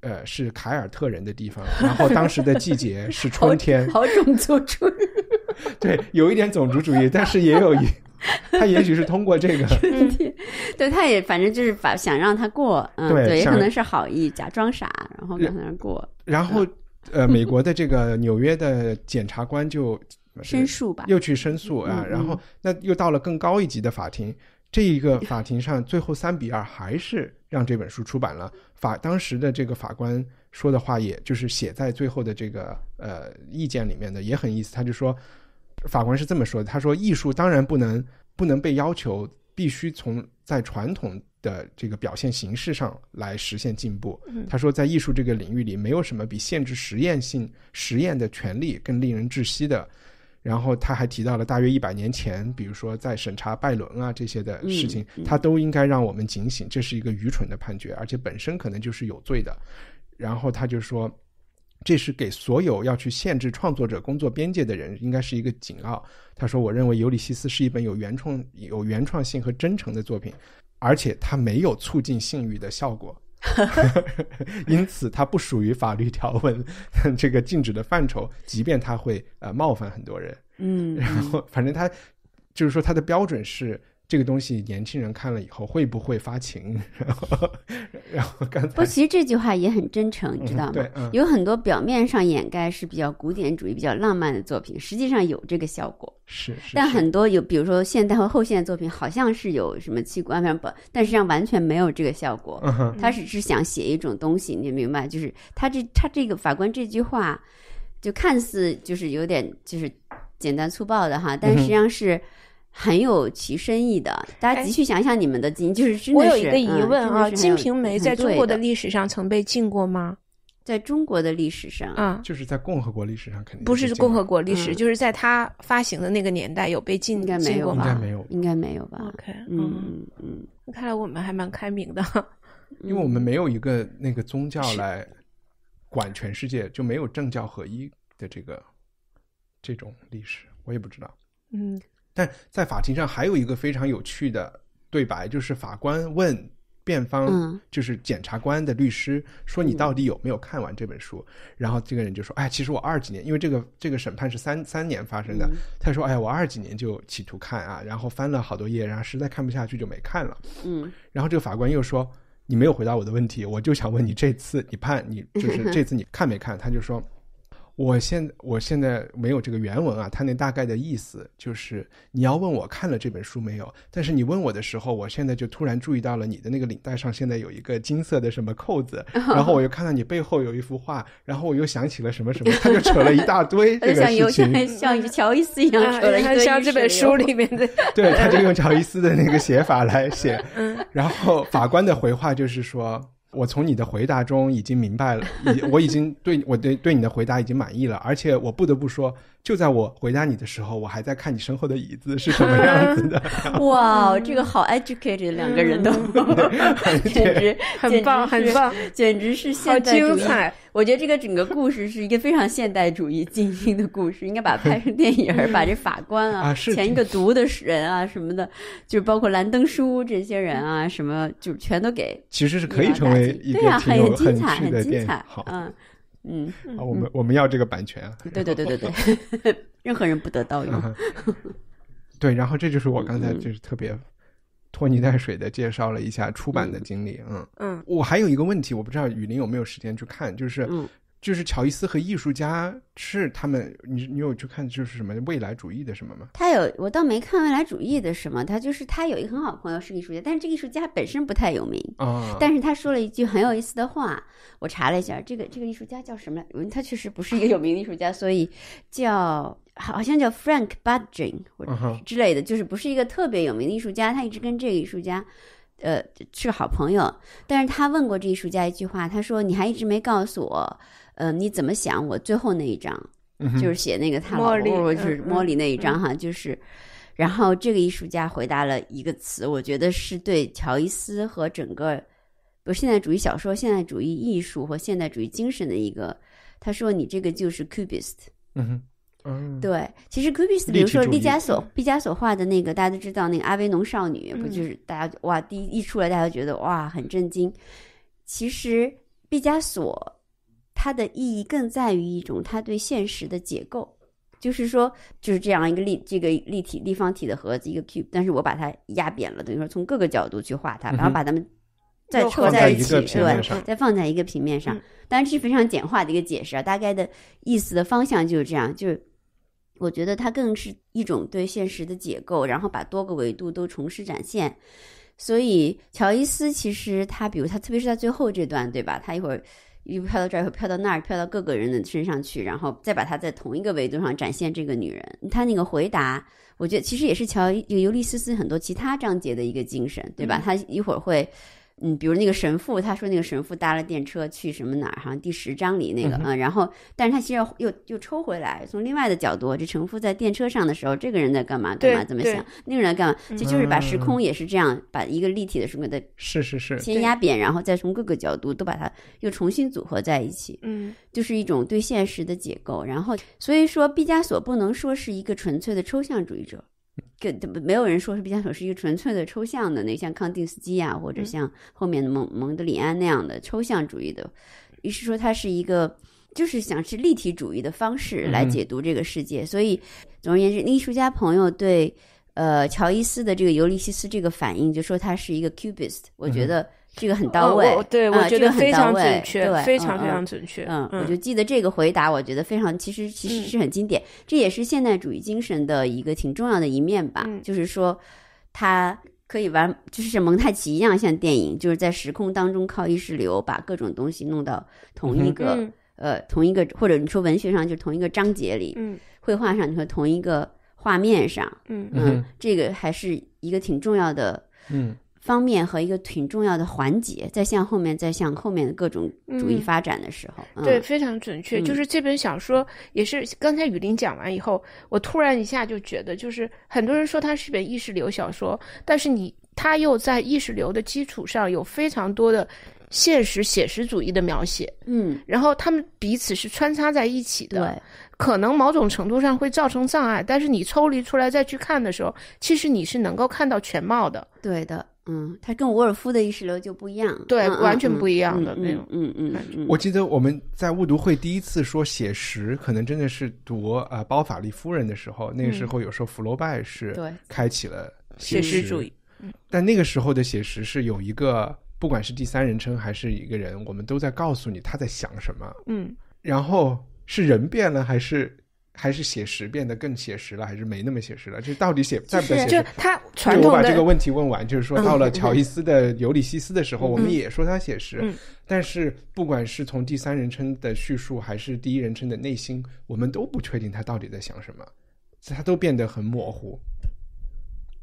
呃，是凯尔特人的地方，然后当时的季节是春天，好种族主义，对，有一点种族主义，但是也有一，他也许是通过这个，对，他也反正就是把想让他过，嗯，对，也可能是好意，假装傻，然后让他过，然后呃，美国的这个纽约的检察官就申诉吧。又去申诉啊，然后那又到了更高一级的法庭，这一个法庭上最后三比二还是让这本书出版了。法当时的这个法官说的话，也就是写在最后的这个呃意见里面的，也很意思。他就说，法官是这么说的，他说艺术当然不能不能被要求必须从在传统的这个表现形式上来实现进步。他说，在艺术这个领域里，没有什么比限制实验性实验的权利更令人窒息的。然后他还提到了大约一百年前，比如说在审查拜伦啊这些的事情，他都应该让我们警醒，这是一个愚蠢的判决，而且本身可能就是有罪的。然后他就说，这是给所有要去限制创作者工作边界的人，应该是一个警告。他说，我认为《尤里西斯》是一本有原创、有原创性和真诚的作品，而且它没有促进性欲的效果。因此，它不属于法律条文 这个禁止的范畴，即便它会呃冒犯很多人。嗯，然后反正它就是说，它的标准是这个东西年轻人看了以后会不会发情？然后，然后刚才不，其实这句话也很真诚，你知道吗？对，嗯有很多表面上掩盖是比较古典主义、比较浪漫的作品，实际上有这个效果。是是，但很多有，比如说现代和后现代作品，好像是有什么器官反正不，但实际上完全没有这个效果。嗯哼他只是想写一种东西，你明白？就是他这他这个法官这句话，就看似就是有点就是简单粗暴的哈，但实际上是很有其深意的。大家哎继续想想你们的经，就是真的是我有一个疑问啊，《金瓶梅》在中国的历史上曾被禁过吗？在中国的历史上，啊，就是在共和国历史上肯定不是共和国，历史，嗯就是在它发行的那个年代有被禁应该没有吧？应该没有，应该没有吧？OK，嗯嗯嗯，看来我们还蛮开明的。因为我们没有一个那个宗教来管全世界，就没有政教合一的这个这种历史，我也不知道。嗯但在法庭上还有一个非常有趣的对白，就是法官问辩方，嗯就是检察官的律师说：“你到底有没有看完这本书？”然后这个人就说：“哎，其实我二几年，因为这个这个审判是三三年发生的，嗯他说：‘哎，我二几年就企图看啊，然后翻了好多页，然后实在看不下去就没看了。’嗯然后这个法官又说：‘你没有回答我的问题，我就想问你这次你判你就是 这次你看没看？’他就说。”我现我现在没有这个原文啊，他那大概的意思就是你要问我看了这本书没有，但是你问我的时候，我现在就突然注意到了你的那个领带上现在有一个金色的什么扣子，然后我又看到你背后有一幅画，然后我又想起了什么什么，他就扯了一大堆 像有事情，像像乔伊斯一样啊扯了一堆像这本书里。里面的，对，他就用乔伊斯的那个写法来写，嗯然后法官的回话就是说。我从你的回答中已经明白了，已我已经对我对对你的回答已经满意了，而且我不得不说，就在我回答你的时候，我还在看你身后的椅子是什么样子的。哇，这个好 educated，两个人都，简直很棒，很棒，简直是好现代主义。精彩。我觉得这个整个故事是一个非常现代主义精英的故事，应该把它拍成电影儿，把这法官啊、前一个读的人啊什么的，就是包括兰登书这些人啊，什么就全都给其实是可以成为一个很精彩，趣的电影。很精彩。好，嗯嗯，啊，我们我们要这个版权啊。对对对对对，任何人不得盗用。对，然后这就是我刚才就是特别拖泥带水的介绍了一下出版的经历。嗯，嗯。我还有一个问题，我不知道雨林有没有时间去看，就是嗯就是乔伊斯和艺术家是他们，你你有去看就是什么未来主义的什么吗？他有，我倒没看未来主义的什么，他就是他有一个很好的朋友是个艺术家，但是这个艺术家本身不太有名。啊，但是他说了一句很有意思的话，我查了一下，这个这个艺术家叫什么他确实不是一个有名的艺术家，所以叫好像叫 Frank Budging 或者之类的，就是不是一个特别有名的艺术家。他一直跟这个艺术家，呃，是个好朋友。但是他问过这艺术家一句话，他说：“你还一直没告诉我，呃，你怎么想我最后那一张？”嗯就是写那个他老婆就是嗯茉莉那一张哈，就是，然后这个艺术家回答了一个词，我觉得是对乔伊斯和整个不是现代主义小说、现代主义艺术和现代主义精神的一个，他说你这个就是 Cubist。嗯哼，嗯，对，其实 Cubist，比如说毕加索，毕加索画的那个大家都知道那个阿维农少女，不嗯就是大家哇第一一出来大家觉得哇很震惊，其实毕加索它的意义更在于一种它对现实的解构，就是说就是这样一个立这个立体立方体的盒子一个 cube，但是我把它压扁了，等于说从各个角度去画它，然后把它们再又凑在一起，个平面对，再放在一个平面上嗯。当然这是非常简化的一个解释啊，大概的意思的方向就是这样，就是。我觉得它更是一种对现实的解构，然后把多个维度都同时展现。所以乔伊斯其实他，比如他，特别是在最后这段，对吧？他一会儿一飘到这儿，又飘到那儿，飘到各个人的身上去，然后再把它在同一个维度上展现这个女人。她那个回答，我觉得其实也是乔尤利斯斯很多其他章节的一个精神，对吧？他一会儿会。嗯，比如那个神父，他说那个神父搭了电车去什么哪儿？好像第十章里那个，嗯，然后，但是他其实又又抽回来，从另外的角度，这神父在电车上的时候，这个人在干嘛？干嘛？怎么想？那个人在干嘛？这就是把时空也是这样，把一个立体的什么的，是是是，先压扁，然后再从各个角度都把它又重新组合在一起，嗯，就是一种对现实的解构。然后，所以说毕加索不能说是一个纯粹的抽象主义者。跟没有人说是毕加索是一个纯粹的抽象的，那像康定斯基啊，或者像后面的蒙蒙德里安那样的抽象主义的，于是说他是一个，就是想是立体主义的方式来解读这个世界。所以总而言之，艺术家朋友对呃乔伊斯的这个尤利西斯这个反应，就说他是一个 cubist，我觉得。这个很到位，对我觉得非常准确，对，非常非常准确。嗯，我就记得这个回答，我觉得非常，其实其实是很经典。这也是现代主义精神的一个挺重要的一面吧，就是说，它可以玩，就是蒙太奇一样，像电影，就是在时空当中靠意识流把各种东西弄到同一个呃同一个，或者你说文学上就同一个章节里，嗯，绘画上你说同一个画面上，嗯嗯，这个还是一个挺重要的，嗯。方面和一个挺重要的环节，在向后面，在向后面的各种主义发展的时候，对，非常准确。就是这本小说也是刚才雨林讲完以后，我突然一下就觉得，就是很多人说它是本意识流小说，但是你它又在意识流的基础上有非常多的现实写实主义的描写，嗯，然后他们彼此是穿插在一起的，对，可能某种程度上会造成障碍，但是你抽离出来再去看的时候，其实你是能够看到全貌的，对的。嗯，它跟伍尔夫的意识流就不一样，对，完全不一样的那种。嗯嗯嗯。我记得我们在误读会第一次说写实，可能真的是读啊《包法利夫人》的时候，那个时候有时候福楼拜是开启了写实主义。但那个时候的写实是有一个，不管是第三人称还是一个人，我们都在告诉你他在想什么。嗯。然后是人变了还是？还是写实变得更写实了，还是没那么写实了？这到底写在不在写实？就他传统的。我把这个问题问完，就是说到了乔伊斯的《尤里西斯》的时候，我们也说他写实。但是不管是从第三人称的叙述，还是第一人称的内心，我们都不确定他到底在想什么，他都变得很模糊。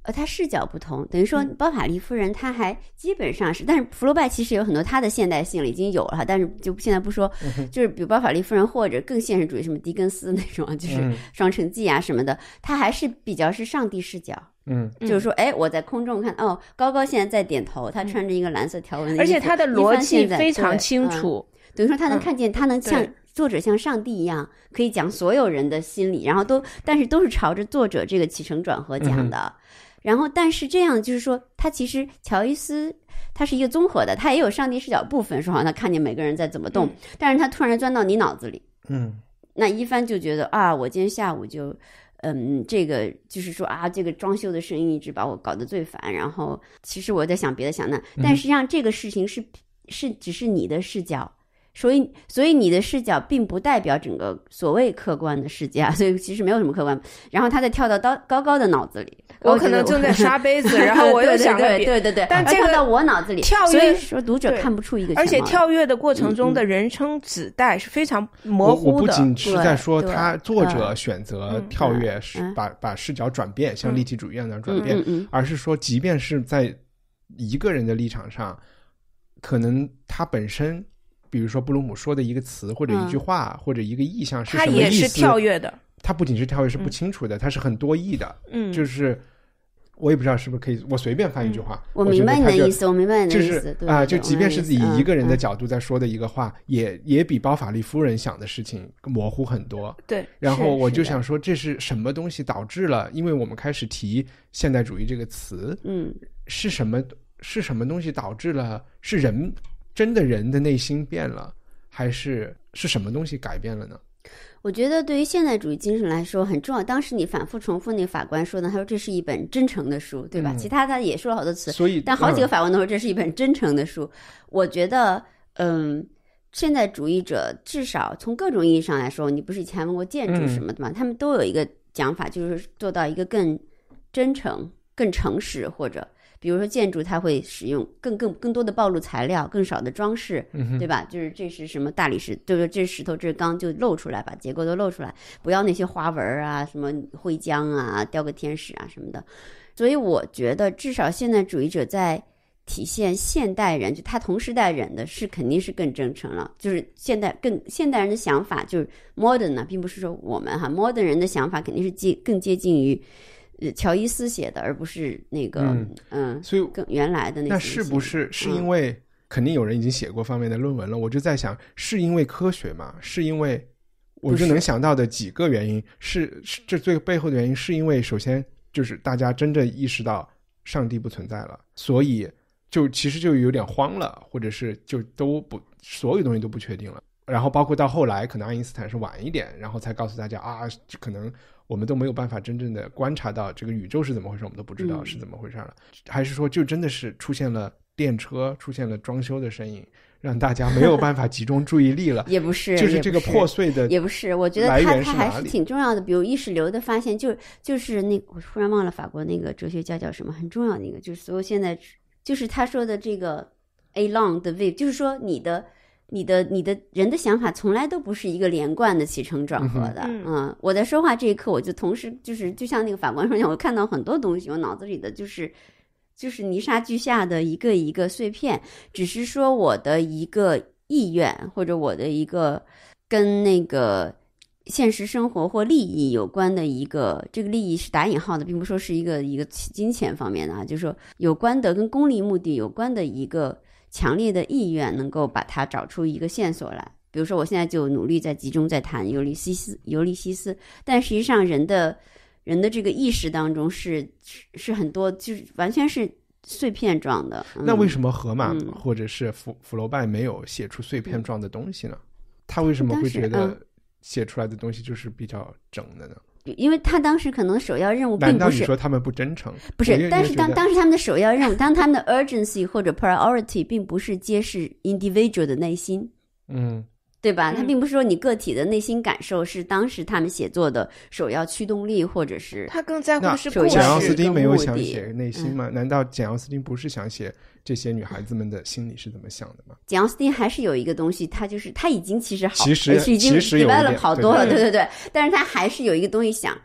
呃，他视角不同，等于说包法利夫人，他还基本上是，但是福楼拜其实有很多他的现代性了已经有了，但是就现在不说，就是比如包法利夫人或者更现实主义，什么狄更斯那种，就是《双城记》啊什么的，他还是比较是上帝视角，嗯，就是说，哎，我在空中看，哦，高高现在在点头，他穿着一个蓝色条纹的，而且他的逻辑非常清楚，等于说他能看见，他能像作者像上帝一样，可以讲所有人的心理，然后都，但是都是朝着作者这个起承转合讲的。然后，但是这样就是说，他其实乔伊斯他是一个综合的，他也有上帝视角部分，说好像他看见每个人在怎么动，但是他突然钻到你脑子里，嗯，那一帆就觉得啊，我今天下午就，嗯，这个就是说啊，这个装修的声音一直把我搞得最烦，然后其实我在想别的想那，但实际上这个事情是是只是你的视角。所以，所以你的视角并不代表整个所谓客观的世界啊，所以其实没有什么客观。然后他再跳到高高高的脑子里，我可能正在刷杯子，然后我又想对对对对，但这个到我脑子里跳跃，所以说读者看不出一个。而且跳跃的过程中的人称指代是非常模糊的。我不仅是在说他作者选择跳跃，是把把视角转变，像立体主义一样的转变，而是说，即便是在一个人的立场上，可能他本身。比如说布鲁姆说的一个词或者一句话或者一个意象是什么意思？也是跳跃的。它不仅是跳跃，是不清楚的，它是很多义的。嗯，就是我也不知道是不是可以，我随便翻一句话。我明白你的意思，我明白你的意思。啊，就即便是以一个人的角度在说的一个话，也也比包法利夫人想的事情模糊很多。对。然后我就想说，这是什么东西导致了？因为我们开始提现代主义这个词，嗯，是什么？是什么东西导致了？是人？真的人的内心变了，还是是什么东西改变了呢？我觉得对于现代主义精神来说很重要。当时你反复重复那个法官说的，他说这是一本真诚的书，对吧？其他他也说了好多次，所以但好几个法官都说这是一本真诚的书。我觉得，嗯，现代主义者至少从各种意义上来说，你不是以前问过建筑什么的吗？他们都有一个讲法，就是做到一个更真诚、更诚实或者。比如说建筑，它会使用更更更多的暴露材料，更少的装饰，嗯对吧？就是这是什么大理石，就是这是石头，这是钢，就露出来，把结构都露出来，不要那些花纹啊，什么徽章啊，雕个天使啊什么的。所以我觉得，至少现代主义者在体现现代人，就他同时代人的是肯定是更真诚了。就是现代更现代人的想法，就是 modern 呢，并不是说我们哈 modern 人的想法肯定是接更接近于呃乔伊斯写的，而不是那个嗯嗯所以更原来的那些那是不是是嗯因为肯定有人已经写过方面的论文了？我就在想，是因为科学吗？是因为我就能想到的几个原因是是这最背后的原因，是因为首先就是大家真正意识到上帝不存在了，所以就其实就有点慌了，或者是就都不所有东西都不确定了。然后包括到后来，可能爱因斯坦是晚一点，然后才告诉大家啊，可能我们都没有办法真正的观察到这个宇宙是怎么回事，我们都不知道嗯是怎么回事了。还是说就真的是出现了电车，出现了装修的身影，让大家没有办法集中注意力了？也不是，就是这个破碎的，也不是，我觉得来他他还是挺重要的。比如意识流的发现，就就是那我突然忘了法国那个哲学家叫什么，很重要的一个，就是所有现在就是他说的这个 along the way，就是说你的。你的你的人的想法从来都不是一个连贯的起承转合的，嗯嗯我在说话这一刻，我就同时就是就像那个法官说一样，我看到很多东西，我脑子里的就是就是泥沙俱下的一个一个碎片，只是说我的一个意愿或者我的一个跟那个现实生活或利益有关的一个，这个利益是打引号的，并不说是一个一个金钱方面的啊，就是说有关的跟功利目的有关的一个强烈的意愿，能够把它找出一个线索来。比如说，我现在就努力在集中在谈尤利西斯，尤利西斯，但实际上人的人的这个意识当中是是是很多，就是完全是碎片状的。那为？什么荷马嗯或者是弗弗楼拜没有写出碎片状的东西呢？他为什么会觉得写出来的东西就是比较整的呢？因为他当时可能首要任务并不是你说他们不真诚？不是，但是当当时他们的首要任务，当他们的 urgency 或者 priority 并不是揭示 individual 的内心，嗯对吧？他嗯并不是说你个体的内心感受是当时他们写作的首要驱动力，或者是他更在乎的是故首要是简奥斯没有目的想写内心嗯吗？难道简奥斯汀不是想写这些女孩子们的心里是怎么想的吗？简奥斯汀还是有一个东西，他就是他已经其实好，其实已经其实有一 develop 点对好多了，对对对对，但是他还是有一个东西想，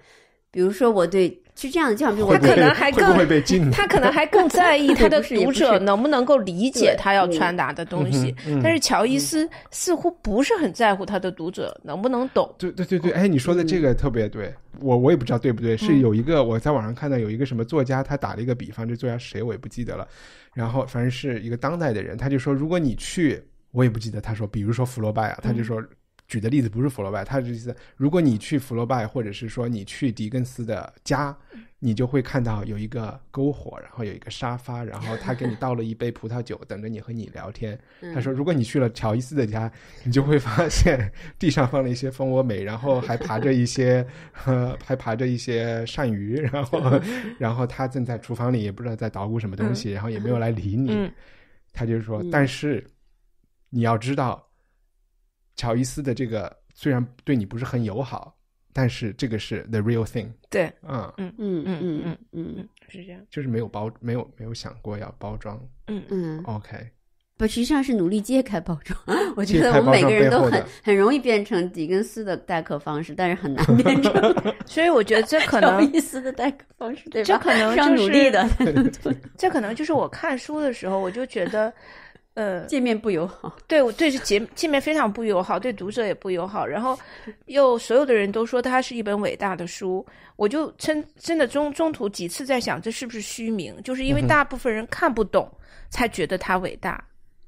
比如说我对是这样的，就好比我会不会可能还更？他可能还更 在意他的读者能不能够理解他要嗯传达的东西，但是乔伊斯似乎不是很在乎他的读者能不能懂。对对对对，哎，你说的这个特别对，我我也不知道对不对，是有一个我在网上看到有一个什么作家，他打了一个比方，这作家是谁我也不记得了，然后反正是一个当代的人，他就说，如果你去，我也不记得，他说，比如说福楼拜啊，他就说。举的例子不是福楼拜，他的意思，如果你去福楼拜，或者是说你去狄更斯的家，你就会看到有一个篝火，然后有一个沙发，然后他给你倒了一杯葡萄酒，等着你和你聊天。他说，如果你去了乔伊斯的家，你就会发现地上放了一些蜂窝煤，然后还爬着一些，呃，还爬着一些鳝鱼，然后，然后他正在厨房里也不知道在捣鼓什么东西，然后也没有来理你。嗯他就说，嗯但是你要知道，乔伊斯的这个虽然对你不是很友好，但是这个是 the real thing，对，嗯，嗯嗯嗯嗯嗯嗯，是这样。就是没有包，没有没有想过要包装。嗯嗯，OK，不，实际上是努力揭开包装。我觉得我们每个人都很很容易变成狄更斯的待客方式，但是很难变成 所以我觉得这可乔能，伊斯的待客方式，对吧？这可能是要就是努力的，这可能就是我看书的时候，我就觉得，呃，界面不友好。对我对这界界面非常不友好，对读者也不友好。然后 又所有的人都说它是一本伟大的书，我就真真的中中途几次在想，这是不是虚名？就是因为大部分人看不懂，才觉得它伟大。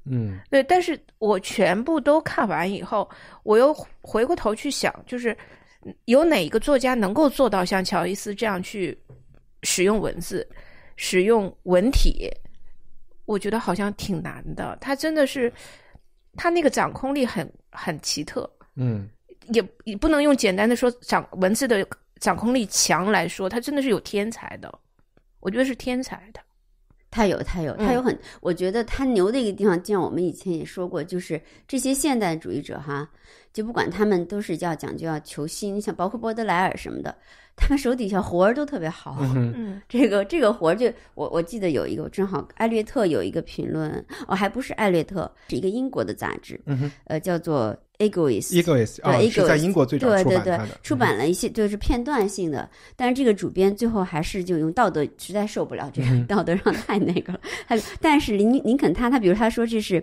嗯对，但是我全部都看完以后，我又回过头去想，就是有哪一个作家能够做到像乔伊斯这样去使用文字、使用文体？我觉得好像挺难的。他真的是，他那个掌控力很很奇特，嗯也也不能用简单的说掌文字的掌控力强来说，他真的是有天才的。我觉得是天才的。他有，他有，他有嗯很，我觉得他牛的一个地方，就像我们以前也说过，就是这些现代主义者哈，就不管他们都是要讲究要求新，像包括波德莱尔什么的，他们手底下活儿都特别好。嗯嗯这个这个活儿就我我记得有一个，正好艾略特有一个评论，哦，还不是艾略特，是一个英国的杂志，嗯哼呃，叫做 Egoist。，Egoist 啊，对是在英国最早对对对出版了一些就是片段性的，但是这个主编最后还是就用道德实在受不了这嗯个道德上太那个了，他但是林林肯他他比如他说这是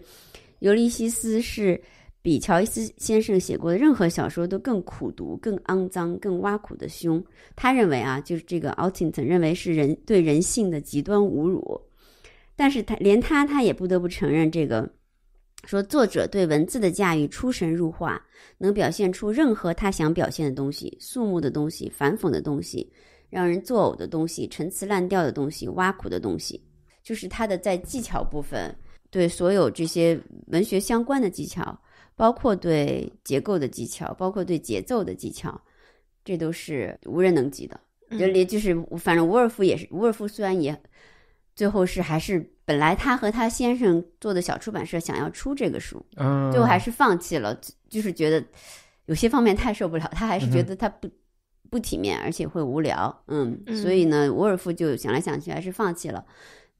尤利西斯是比乔伊斯先生写过的任何小说都更苦毒、更肮脏、更挖苦的凶。他认为啊，就是这个 Altin 曾认为是人对人性的极端侮辱，但是他连他他也不得不承认这个。说作者对文字的驾驭出神入化，能表现出任何他想表现的东西，肃穆的东西、反讽的东西、让人作呕的东西、陈词滥调的东西、挖苦的东西，就是他的在技巧部分，对所有这些文学相关的技巧，包括对结构的技巧，包括对节奏的技巧，这都是无人能及的。就连就是，反正伍尔夫也是，伍尔夫虽然也最后是还是本来他和他先生做的小出版社想要出这个书，嗯，最后还是放弃了，就是觉得有些方面太受不了，他还是觉得他不、不体面，而且会无聊，嗯，嗯所以呢，伍尔夫就想来想去还是放弃了。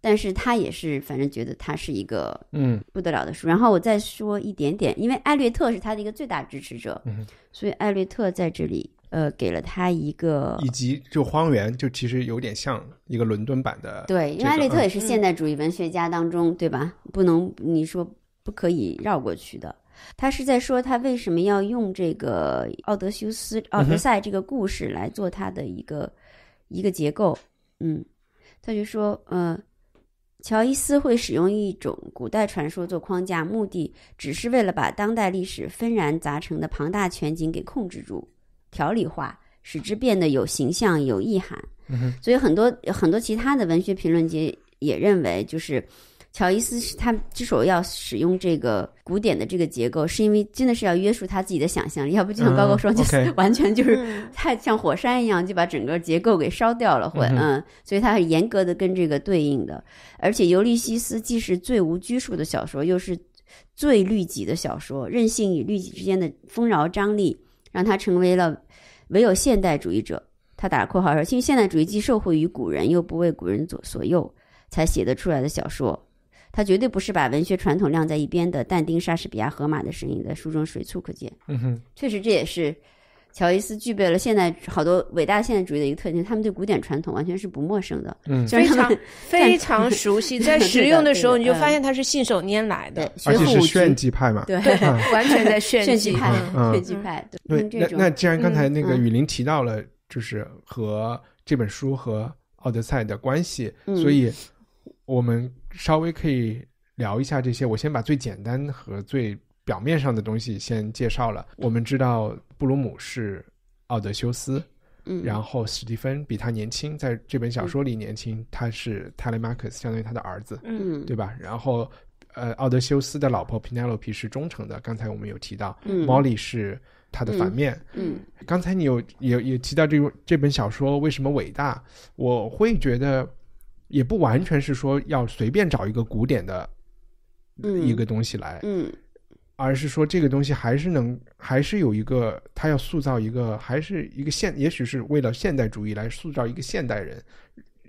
但是他也是，反正觉得他是一个嗯不得了的书。然后我再说一点点，因为艾略特是他的一个最大支持者，嗯所以艾略特在这里呃给了他一个以及就荒原，就其实有点像一个伦敦版的，对，因为艾略特嗯也是现代主义文学家当中，对吧？不能你说不可以绕过去的。他是在说他为什么要用这个奥德修斯、奥德赛这个故事来做他的一个、一个结构。嗯，他就说，呃，乔伊斯会使用一种古代传说做框架，目的只是为了把当代历史纷然杂成的庞大全景给控制住、条理化，使之变得有形象、有意涵。所以很多很多其他的文学评论界也认为，就是乔伊斯是他之所以要使用这个古典的这个结构，是因为真的是要约束他自己的想象力，要不就像高高说，嗯就是完全就是嗯太像火山一样，就把整个结构给烧掉了，会嗯所以它很严格的跟这个对应的。而且尤利西斯既是最无拘束的小说，又是最律己的小说，任性与律己之间的丰饶张力，让他成为了唯有现代主义者。他打括号说，因为现代主义既受惠于古人，又不为古人左所右，才写得出来的小说。他绝对不是把文学传统晾在一边的但丁、莎士比亚、荷马的身影在书中随处可见。嗯哼，确实，这也是乔伊斯具备了现代好多伟大现代主义的一个特点，他们对古典传统完全是不陌生的。非常 非常 熟悉，在使用的时候你就发现他是信手拈来的，而且是炫技派嘛，对对，完全在炫技炫技派炫技派，对那那既然刚才那个嗯。雨林提到了，就是和这本书和《奥德赛》的关系，嗯。所以我们稍微可以聊一下这些。我先把最简单和最表面上的东西先介绍了。我们知道布鲁姆是奥德修斯，嗯，然后史蒂芬比他年轻，在这本小说里年轻，他是 Telemachus，相当于他的儿子，嗯嗯，对吧？然后。呃，奥德修斯的老婆 Penelope 是忠诚的，刚才我们有提到、嗯 m o l l y 是他的反面，嗯刚才你有也也提到这个这本小说为什么伟大？我会觉得也不完全是说要随便找一个古典的嗯一个东西来，嗯而是说这个东西还是能还是有一个他要塑造一个还是一个现，也许是为了现代主义来塑造一个现代人，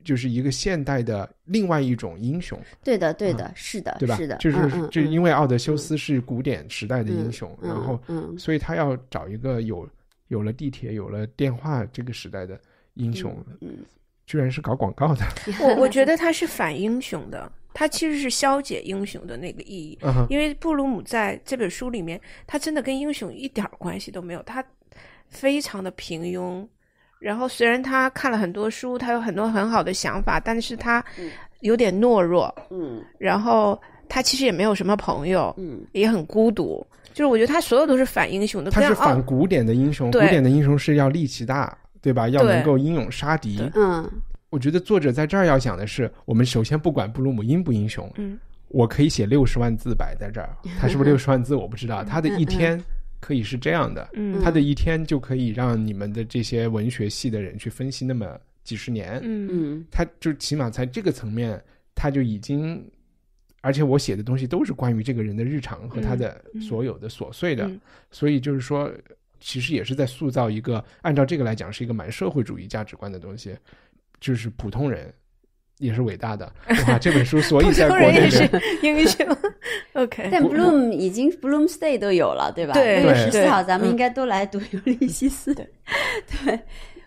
就是一个现代的另外一种英雄，对的对的，是的，对吧？是的，就是就因为奥德修斯是古典时代的英雄，嗯然后嗯所以他要找一个有有了地铁、有了电话这个时代的英雄，嗯居然是搞广告的。我我觉得他是反英雄的，他其实是消解英雄的那个意义。嗯，因为布鲁姆在这本书里面，他真的跟英雄一点关系都没有，他非常的平庸。然后虽然他看了很多书，他有很多很好的想法，但是他嗯有点懦弱。嗯然后他其实也没有什么朋友，嗯也很孤独。就是我觉得他所有都是反英雄的，他是。反古典的英雄，古典的英雄是要力气大，对吧？要能够英勇杀敌。嗯。我觉得作者在这儿要讲的是，我们首先不管布鲁姆英不英雄，嗯，我可以写六十万字摆在这儿，他是不是六十万字我不知道，他的一天可以是这样的，嗯。他的一天就可以让你们的这些文学系的人去分析那么几十年，嗯。嗯。他就起码在这个层面，他就已经，而且我写的东西都是关于这个人的日常和他的所有的琐碎的，嗯。所以就是说，其实也是在塑造一个按照这个来讲是一个蛮社会主义价值观的东西，就是普通人也是伟大的。哇，这本书 所以在普国内通人也是的英雄。OK，但 Bloom 已经 Bloom Stay 都有了，对吧？对六月对十四号咱们嗯应该都来读尤利西斯。对，对，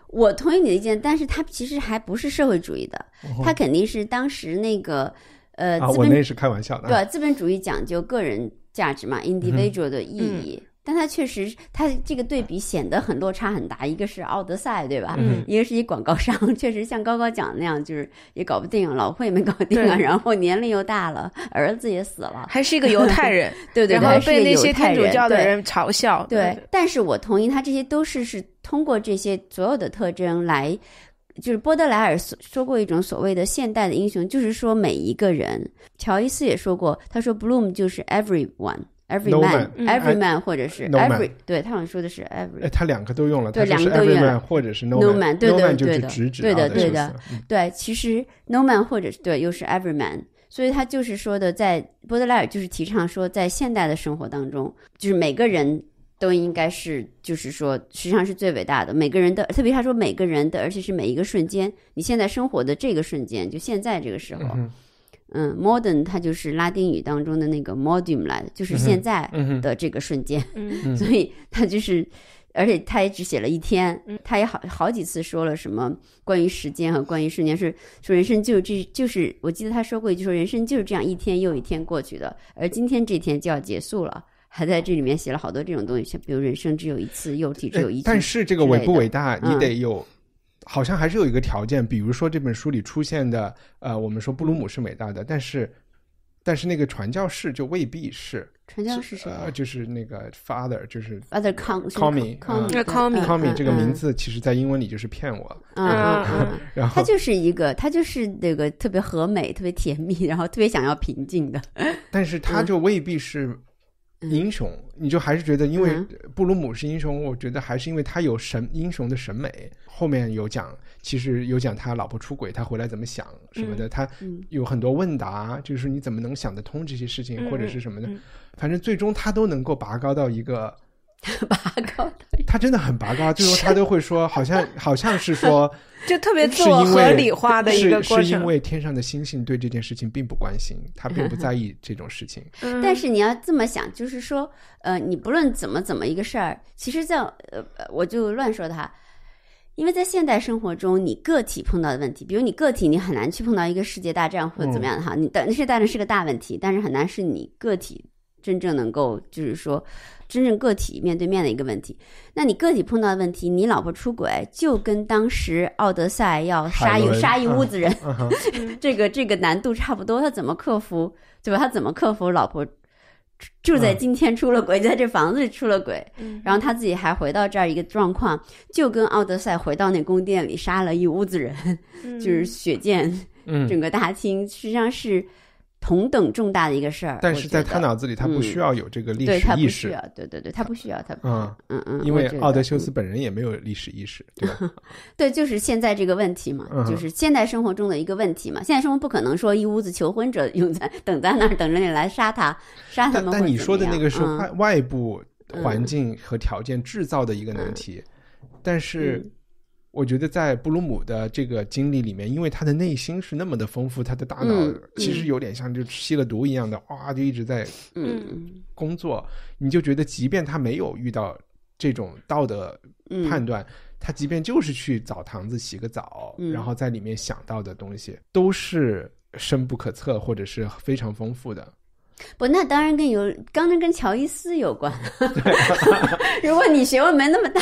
我同意你的意见，但是他其实还不是社会主义的，他肯定是当时那个呃我那是开玩笑的。对资本主义讲究个人价值嘛，individual 的意义。但它确实，它这个对比显得很落差很大。一个是奥德赛，对吧？嗯一个是一广告商，确实像高高讲的那样，就是也搞不定，老婆也没搞定啊，然后年龄又大了，儿子也死了，还是一个犹太人，对对对，然后被那些犹太天主教的对人嘲笑。对，但是我同意，他这些都是是通过这些所有的特征来，就是波德莱尔所说过一种所谓的现代的英雄，就是说每一个人。乔伊斯也说过，他说 Bloom 就是 everyone。Every man, man every man，或者是 No man every，对他好像说的是 every，哎，他两个都用了，对两个都用了。man 或者是 No man 就是对的对的对的对，其实 no man 或者是对，又是 every man，所以他就是说的，在波德莱尔就是提倡说，在现代的生活当中，就是每个人都应该是，就是说，实际上是最伟大的。每个人的，特别他说每个人的，而且是每一个瞬间，你现在生活的这个瞬间，就现在这个时候，嗯嗯，modern 它就是拉丁语当中的那个 modum 来的，就是现在的这个瞬间。嗯嗯所以他就是，而且他也只写了一天，他也好好几次说了什么关于时间和关于瞬间，是说人生就这就是，我记得他说过一句说人生就是这样一天又一天过去的，而今天这天就要结束了。还在这里面写了好多这种东西，像比如人生只有一次，肉体只有一句。哎但是这个伟不伟大，嗯你得有，好像还是有一个条件，比如说这本书里出现的，呃，我们说布鲁姆是伟大的，但是但是那个传教士就未必是，传教是谁？啊呃，就是那个 father，就是 father com call me，call 嗯 me call me call me 这个名字，其实在英文里就是骗我，嗯嗯嗯 嗯，然后他就是一个，他就是那个特别和美、特别甜蜜，然后特别想要平静的。但是他就未必是英雄，你就还是觉得，因为嗯。布鲁姆是英雄，我觉得还是因为他有审英雄的审美。后面有讲，其实有讲他老婆出轨，他回来怎么想什么的，他嗯。有很多问答，就是你怎么能想得通这些事情，嗯或者是什么的。嗯，反正最终他都能够拔高到一个。拔高的他真的很拔高，最后他都会说，好像 好像是说，就特别自我合理化的一个过是是因。为天上的星星对这件事情并不关心，他并不在意这种事情。嗯但是你要这么想，就是说，呃，你不论怎么怎么一个事儿，其实在呃，呃我就乱说他，因为在现代生活中，你个体碰到的问题，比如你个体，你很难去碰到一个世界大战或者怎么样的哈，你的世界大战是个大问题，但是很难是你个体真正能够，就是说真正个体面对面的一个问题。那你个体碰到的问题，你老婆出轨，就跟当时奥德赛要杀一杀一屋子人，这个这个难度差不多，他怎么克服，对吧？他怎么克服老婆住在嗯今天出了轨，在这房子里出了轨，嗯然后他自己还回到这儿一个状况，就跟奥德赛回到那宫殿里杀了一屋子人，就是血溅嗯，整个大厅，实际上是同等重大的一个事儿。但是在他脑子里，他不需要有这个历史意识，对对对，他不需要，他嗯，嗯嗯，因为奥德修斯本人也没有历史意识，对吧？对，就是现在这个问题嘛，嗯就是现代生活中的一个问题嘛。现代生活不可能说一屋子求婚者永在等在那儿等着你来杀他，杀他但们。但你说的那个是嗯外外部环境和条件制造的一个难题，但是嗯我觉得在布鲁姆的这个经历里面，因为他的内心是那么的丰富，他的大脑嗯其实有点像就吸了毒一样的，哇，就一直在嗯嗯。工作，你就觉得即便他没有遇到这种道德嗯，判断，他即便就是去澡堂子洗个澡，嗯。然后在里面想到的东西，都是深不可测或者是非常丰富的。不，那当然跟有，刚才跟乔伊斯有关。如果你学问没那么大，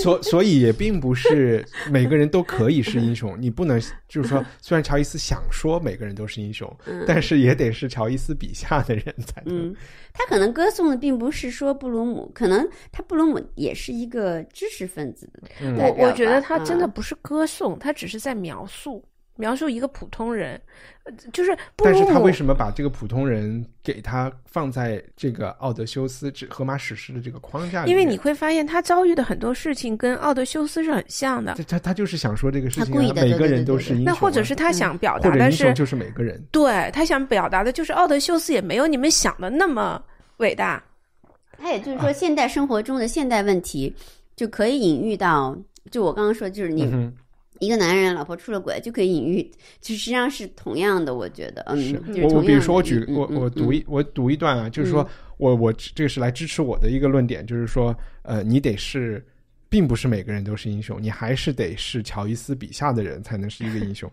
所所以也并不是每个人都可以是英雄，你不能就是说，虽然乔伊斯想说每个人都是英雄，但是也得是乔伊斯笔下的人才能。嗯，他可能歌颂的并不是说布鲁姆，可能他布鲁姆也是一个知识分子我我觉得他真的嗯不是歌颂，他只是在描述。描述一个普通人，呃就是布但是他为什么把这个普通人给他放在这个奥德修斯这荷马史诗的这个框架里面？因为你会发现他遭遇的很多事情跟奥德修斯是很像的。他他他就是想说这个事情、他故意啊，每个人都是英雄啊、那或者是他想表达的是，者英雄就是每个人。对他想表达的就是奥德修斯也没有你们想的那么伟大。他也就是说，现代生活中的现代问题，就可以隐喻到，就我刚刚说，就是你一个男人老婆出了轨，就可以隐喻，就实际上是同样的，我觉得，嗯，是就是我我比如说我举我我读一我读一段啊，就是说我我这个是来支持我的一个论点，就是说呃你得是，并不是每个人都是英雄，你还是得是乔伊斯笔下的人才能是一个英雄。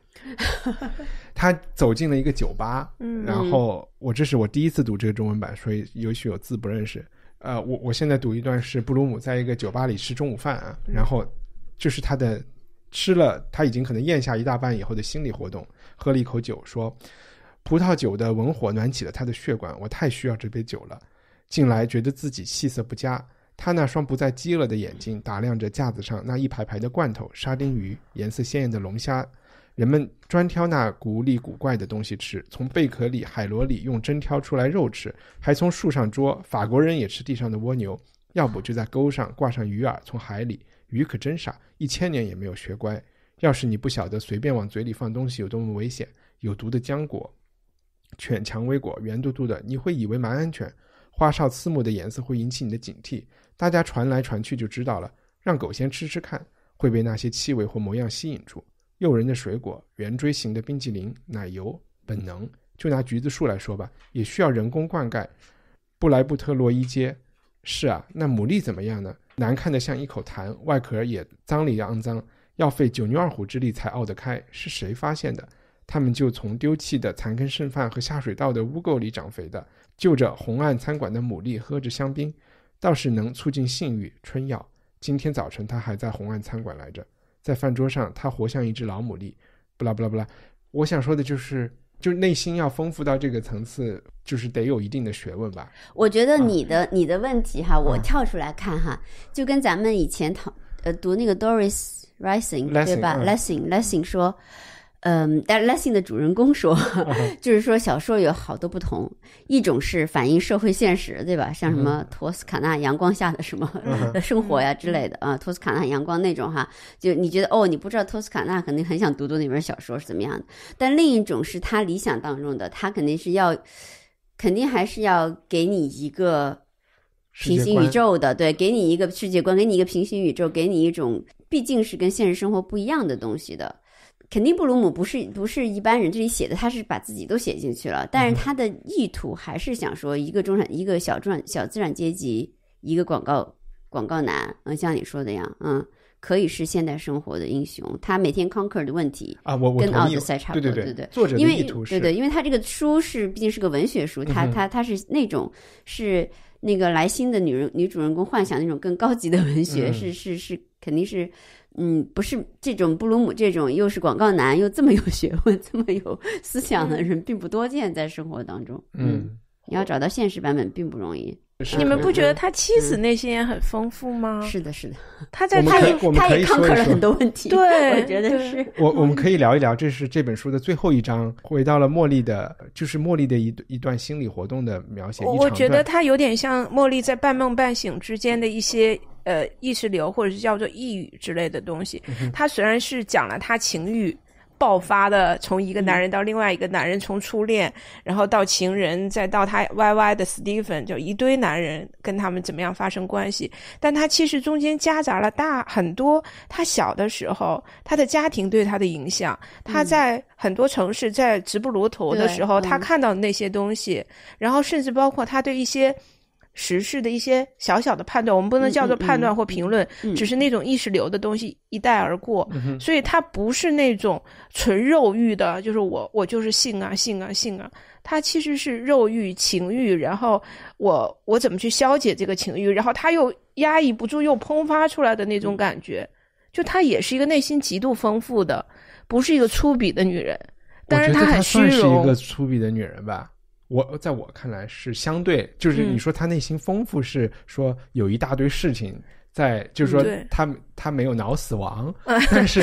他走进了一个酒吧，嗯然后我这是我第一次读这个中文版，所以也许有字不认识。呃，我我现在读一段是布鲁姆在一个酒吧里吃中午饭啊，然后就是他的吃了他已经可能咽下一大半以后的心理活动，喝了一口酒，说葡萄酒的文火暖起了他的血管，我太需要这杯酒了。近来觉得自己气色不佳，他那双不再饥饿的眼睛打量着架子上那一排排的罐头、沙丁鱼、颜色鲜艳的龙虾。人们专挑那古里古怪的东西吃，从贝壳里、海螺里用针挑出来肉吃，还从树上捉。法国人也吃地上的蜗牛，要不就在钩上挂上鱼饵，从海里。鱼可真傻，一千年也没有学乖。要是你不晓得随便往嘴里放东西有多么危险，有毒的浆果、犬蔷薇果，圆嘟嘟的，你会以为蛮安全。花哨刺目的颜色会引起你的警惕，大家传来传去就知道了。让狗先吃吃看，会被那些气味或模样吸引住。诱人的水果，圆锥形的冰淇淋、奶油，本能。就拿橘子树来说吧，也需要人工灌溉。布莱布特洛伊街，是啊，那牡蛎怎么样呢？难看的像一口痰，外壳也脏里肮脏，要费九牛二虎之力才拗得开。是谁发现的？他们就从丢弃的残羹剩饭和下水道的污垢里长肥的。就着红岸餐馆的牡蛎喝着香槟，倒是能促进性欲、春药。今天早晨他还在红岸餐馆来着，在饭桌上，他活像一只老牡蛎。不啦不啦不啦，我想说的就是，就是内心要丰富到这个层次，就是得有一定的学问吧。我觉得啊你的、你的问题哈，我啊跳出来看哈，就跟咱们以前讨呃读那个 Doris Rising 对吧嗯？Lessing Lessing 说，嗯，但 Lessing 的主人公说，就是说小说有好多不同，一种是反映社会现实，对吧？像什么托斯卡纳阳光下的什么 生活呀之类的啊，托斯卡纳阳光那种哈，就你觉得哦，你不知道托斯卡纳，肯定很想读读那本小说是怎么样的。但另一种是他理想当中的，他肯定是要，肯定还是要给你一个平行宇宙的，对，给你一个世界观，给你一个平行宇宙，给你一种毕竟是跟现实生活不一样的东西的。肯定布鲁姆不是不是一般人这里写的，他是把自己都写进去了，但是他的意图还是想说一个中产一个小中小资产阶级，一个广告广告男，嗯，像你说的样，嗯，可以是现代生活的英雄。他每天 conquer 的问题，啊，我我跟奥德赛差不对对多对对作者的因为意图是。对对，因为他这个书是毕竟是个文学书，他他他是那种是那个莱辛的女人女主人公幻想那种更高级的文学，嗯。是是是肯定是。嗯，不是这种布鲁姆这种又是广告男又这么有 学问、这么有思想的人，并不多见在生活当中。嗯，你要找到现实版本并不容易。你们不觉得嗯他妻子内心也很丰富吗？是的，是的，他在他也他也可以说一 conquer 了很多问题。对我觉得对是。我我们可以聊一聊，这是这本书的最后一章，回到了茉莉的，就是茉莉的一一段心理活动的描写。我我觉得他有点像茉莉在半梦半醒之间的一些呃意识流，或者是叫做抑郁之类的东西。嗯他虽然是讲了他情欲爆发的，从一个男人到另外一个男人，从初恋，然后到情人，再到他歪歪的 Stephen，就一堆男人跟他们怎么样发生关系。但他其实中间夹杂了大很多他小的时候他的家庭对他的影响，他在很多城市在直布罗陀的时候，嗯他看到那些东西，然后甚至包括他对一些。时事的一些小小的判断，我们不能叫做判断或评论，嗯只是那种意识流的东西一带而过。嗯所以它不是那种纯肉欲的，就是我我就是性啊性啊性啊，它其实是肉欲情欲，然后我我怎么去消解这个情欲，然后他又压抑不住又喷发出来的那种感觉，就她也是一个内心极度丰富的，不是一个粗鄙的女人，但是我觉得她很虚荣是一个。粗鄙的女人吧。我在我看来是相对，就是嗯。你说他内心丰富，是说有一大堆事情在就是说嗯他他没有脑死亡，但是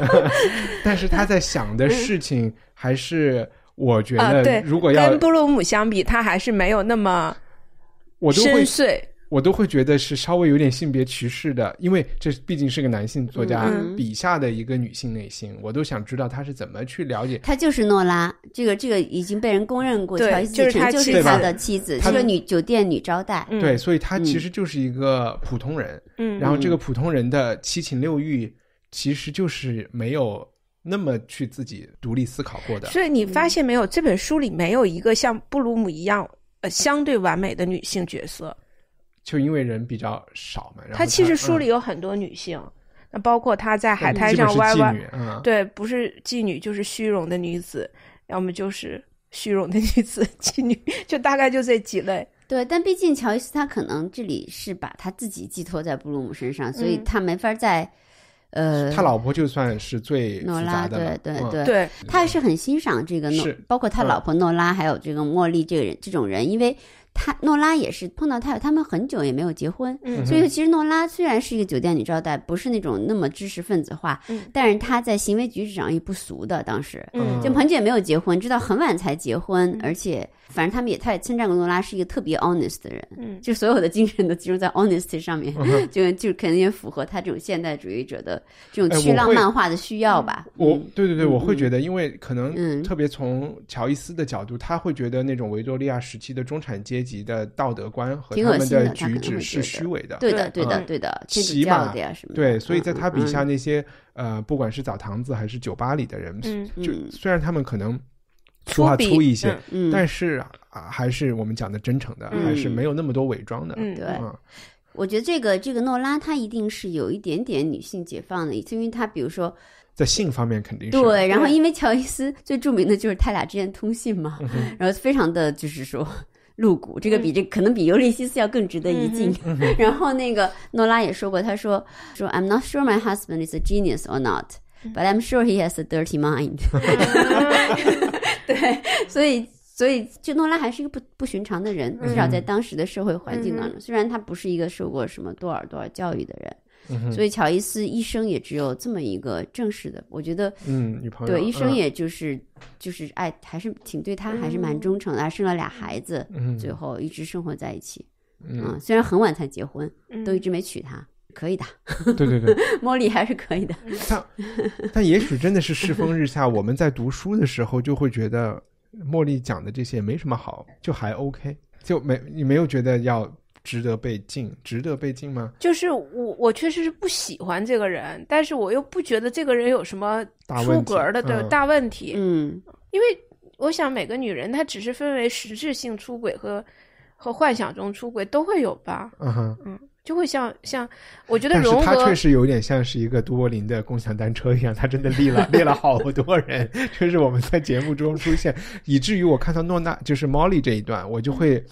但是他在想的事情还是我觉啊，得，如果要跟布鲁姆相比，他还是没有那么我都会深邃。我都会觉得是稍微有点性别歧视的，因为这毕竟是个男性作家嗯笔下的一个女性内心，我都想知道他是怎么去了解。他就是诺拉，这个这个已经被人公认过，对乔伊斯就是她妻就是他子的妻子，她是个女酒店女招待。嗯对，所以他其嗯实就是一个普通人，嗯，然后这个普通人的七情六欲，其实就是没有那么去自己独立思考过的。所以你发现没有，这本书里没有一个像布鲁姆一样呃相对完美的女性角色。就因为人比较少嘛，然后她其实书嗯。里有很多女性，那包括她在海滩上歪歪，嗯，对，不是妓女就是虚荣的女子，要么就是虚荣的女子妓女，就大概就这几类。对，但毕竟乔伊斯他可能这里是把他自己寄托在布鲁姆身上，所以嗯。他没法在呃他老婆就算是最诺拉对对对对，他还是很欣赏这个诺，包括他嗯。老婆诺拉，还有这个茉莉这个人这种人，因为他诺拉也是碰到他，他们很久也没有结婚，嗯所以其实诺拉虽然是一个酒店女招待，不是那种那么知识分子化，嗯。但是她在行为举止上也不俗的。当时嗯。就很久也没有结婚，直到很晚才结婚，而且反正他们也他也称赞格诺拉是一个特别 honest 的人，嗯。就所有的精神都集中在 honesty 上面，嗯 就就肯定也符合他这种现代主义者的这种去浪漫化的需要吧。我嗯。对对对，我会嗯。觉得，因为可能嗯。特别从乔伊斯的角度，他会觉得那种维多利亚时期的中产阶级的道德观和他们的举止是虚伪的。对的，对的，嗯。对的，天主起码的呀什么的。对，所以在他笔下嗯那些呃，不管是澡堂子还是酒吧里的人，嗯。就嗯。虽然他们可能说话粗一些，嗯嗯，但是啊，还是我们讲的真诚的，还是嗯没有那么多伪装的。嗯对嗯我觉得这个这个诺拉她一定是有一点点女性解放的，因为她比如说在性方面肯定是对，然后因为乔伊斯最著名的就是他俩之间通信嘛，嗯然后非常的就是说露骨，这个比这可能比尤利西斯要更值得一敬。嗯 然后那个诺拉也说过，他说说 I'm not sure my husband is a genius or not。But I'm sure he has a dirty mind。对，所以所以就诺拉还是一个不不寻常的人，至少在当时的社会环境当中，虽然他不是一个受过什么多少多少教育的人，所以乔伊斯一生也只有这么一个正式的，我觉得嗯，女朋友对，一生嗯。也就是就是爱，还是挺对他还是蛮忠诚的，还生了俩孩子，嗯。最后一直生活在一起。嗯，嗯，虽然很晚才结婚，嗯。都一直没娶她，可以的，对对对，茉莉 还是可以的。但但也许真的是世风日下，我们在读书的时候就会觉得茉莉讲的这些没什么好，就还 OK，就没你没有觉得要值得被敬，值得被敬吗？就是我，我确实是不喜欢这个人，但是我又不觉得这个人有什么出格的的嗯。大问题，嗯，因为我想每个女人她只是分为实质性出轨和和幻想中出轨都会有吧，嗯哼，就会像像我觉得但是他确实有点像是一个都柏林的共享单车一样，他真的列了列了好多人，就是我们在节目中出现，以至于我看到诺娜就是 Molly 这一段，我就会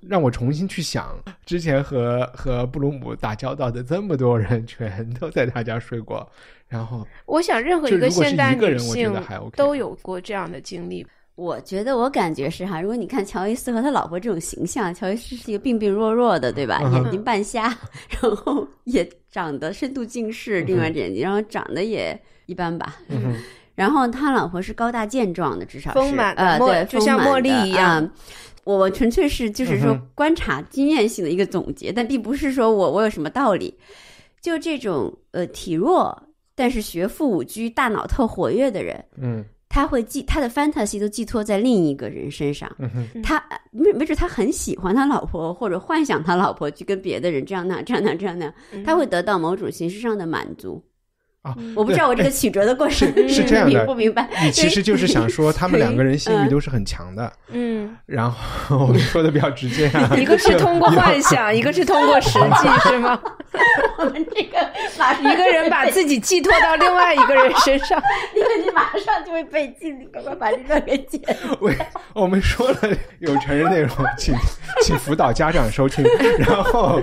让我重新去想，之前和和布鲁姆打交道的这么多人，全都在他家睡过，然后我想任何一个现代女一个人我觉性都有过这样的经历，我觉得我感觉是哈，如果你看乔伊斯和他老婆这种形象，乔伊斯是一个病病弱弱的，对吧？眼睛半瞎，然后也长得深度近视，另外眼睛，然后长得也一般吧。嗯然后他老婆是高大健壮的，至少是丰满的呃，对，就像茉莉一样啊我我纯粹是就是说观察经验性的一个总结，但并不是说我我有什么道理。就这种呃体弱但是学富五车、大脑特活跃的人，嗯他会寄他的 fantasy 都寄托在另一个人身上。嗯他没没准他很喜欢他老婆，或者幻想他老婆去跟别的人这样那这样那样这样那样，他会得到某种形式上的满足。啊，我不知道我这个曲折的过程是是这样的明不明白？你其实就是想说他们两个人性欲嗯都是很强的，嗯，然后我说的比较直接啊，一个是通过幻想，一个是通过实际，是吗？我们这个马上一个人把自己寄托到另外一个人身上，因为你马上就会被禁，你赶快把这段给剪。我，我们说了有成人内容，请请辅导家长收听。然后，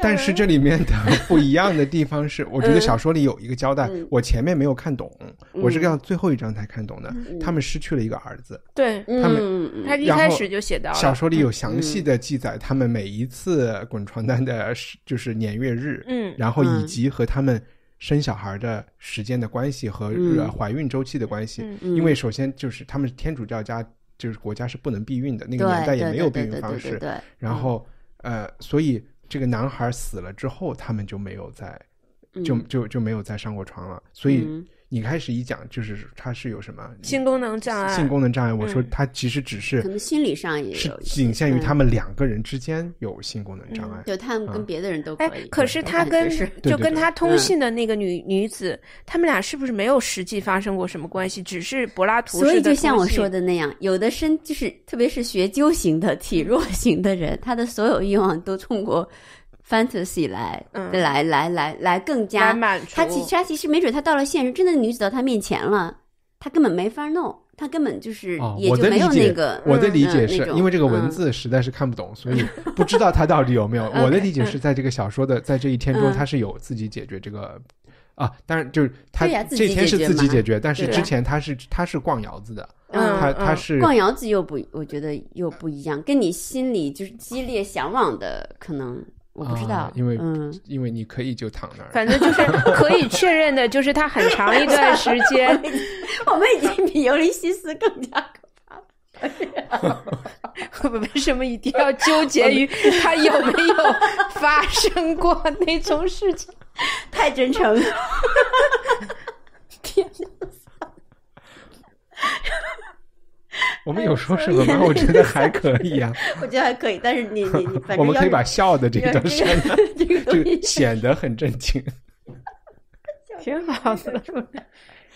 但是这里面的不一样的地方是，我觉得小说里有一个交代，嗯。我前面没有看懂，我是看到最后一章才看懂的。他们失去了一个儿子，对。他们一开始就写到了。小说里有详细的记载他们每一次滚床单的时就是年月日，嗯然后以嗯及和他们生小孩的时间的关系和怀孕周期的关系。因为首先就是他们是天主教家，就是国家是不能避孕的，那个年代也没有避孕方式。对对对，然后呃，所以这个男孩死了之后，他们就没有再就嗯就就没有再上过床了。所以嗯你开始一讲，就是他是有什么性功能障碍，性功能障碍，我说嗯他其实只是可能心理上也是仅限于嗯他们两个人之间有性功能障碍。就他们跟别的人都可哎以。，可是他跟 就跟他通信的那个女女子，他们俩是不是没有实际发生过什么关系？只是柏拉图所以就像我说的那样，有的身就是特别是学究型的、体弱型的人，他的所有欲望都通过 fantasy 来、嗯来来来来更加。满足他其实他其实没准他到了现实，真的女子到他面前了，他根本没法弄，他根本就是也就没有的理解，那个。我的嗯理解是、嗯因为这个文嗯字实在是看不懂，所以不知道他到底有没有。我的理解是在这个小说的在这一天中，嗯他是有自己解决这个。啊，当然就是他这一天是自己解决，但是之前他是他是逛窑子的，嗯他嗯他是逛窑子又不，我觉得又不一样，跟你心里就是激烈向往的，可能我不知道，啊因为嗯，因为你可以就躺那儿，反正就是 可以确认的，就是他很长一段时间 我们已经比尤利西斯更加可 为什么一定要纠结于他有没有发生过那种事情？太真诚了。天哪！我们有说什么吗？我觉得还可以啊，我觉得还可以，但是你你你，反正我们可以把笑的这个删了，个这个就显得很正经。挺好的，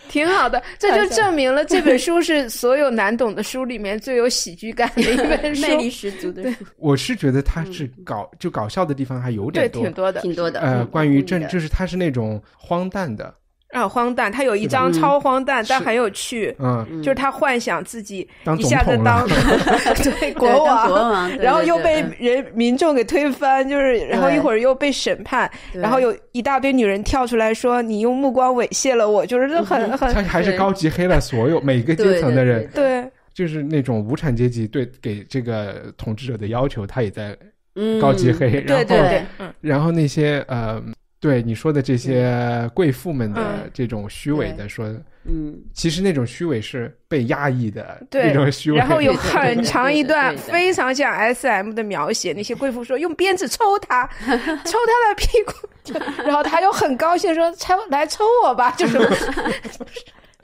挺好的，这就证明了这本书是所有难懂的书里面最有喜剧感的一本书，魅力十足的书，我是觉得它是搞就搞笑的地方还有，点多，挺多的。挺多的。呃，嗯关于政故意的就是它是那种荒诞的，啊，荒诞，他有一张超荒诞，但很有趣。嗯，就是他幻想自己一下子当，对国王，国王，对 然后又被人民众给推翻，就是然后一会儿又被审判，然后有一大堆女人跳出来说你用目光猥亵了我，就是很很他很还是高级黑了所有每个阶层的人，对，就是那种无产阶级对给这个统治者的要求，他也在嗯，高级黑，然后对对对然后那些呃，对你说的这些贵妇们的嗯这种虚伪的说，嗯，其实那种虚伪是被压抑的对那种虚伪，然后有。很长一段非常像 S M 的描写，那些贵妇说用鞭子抽他，抽他的屁股，就然后他又很高兴说抽来抽我吧，就是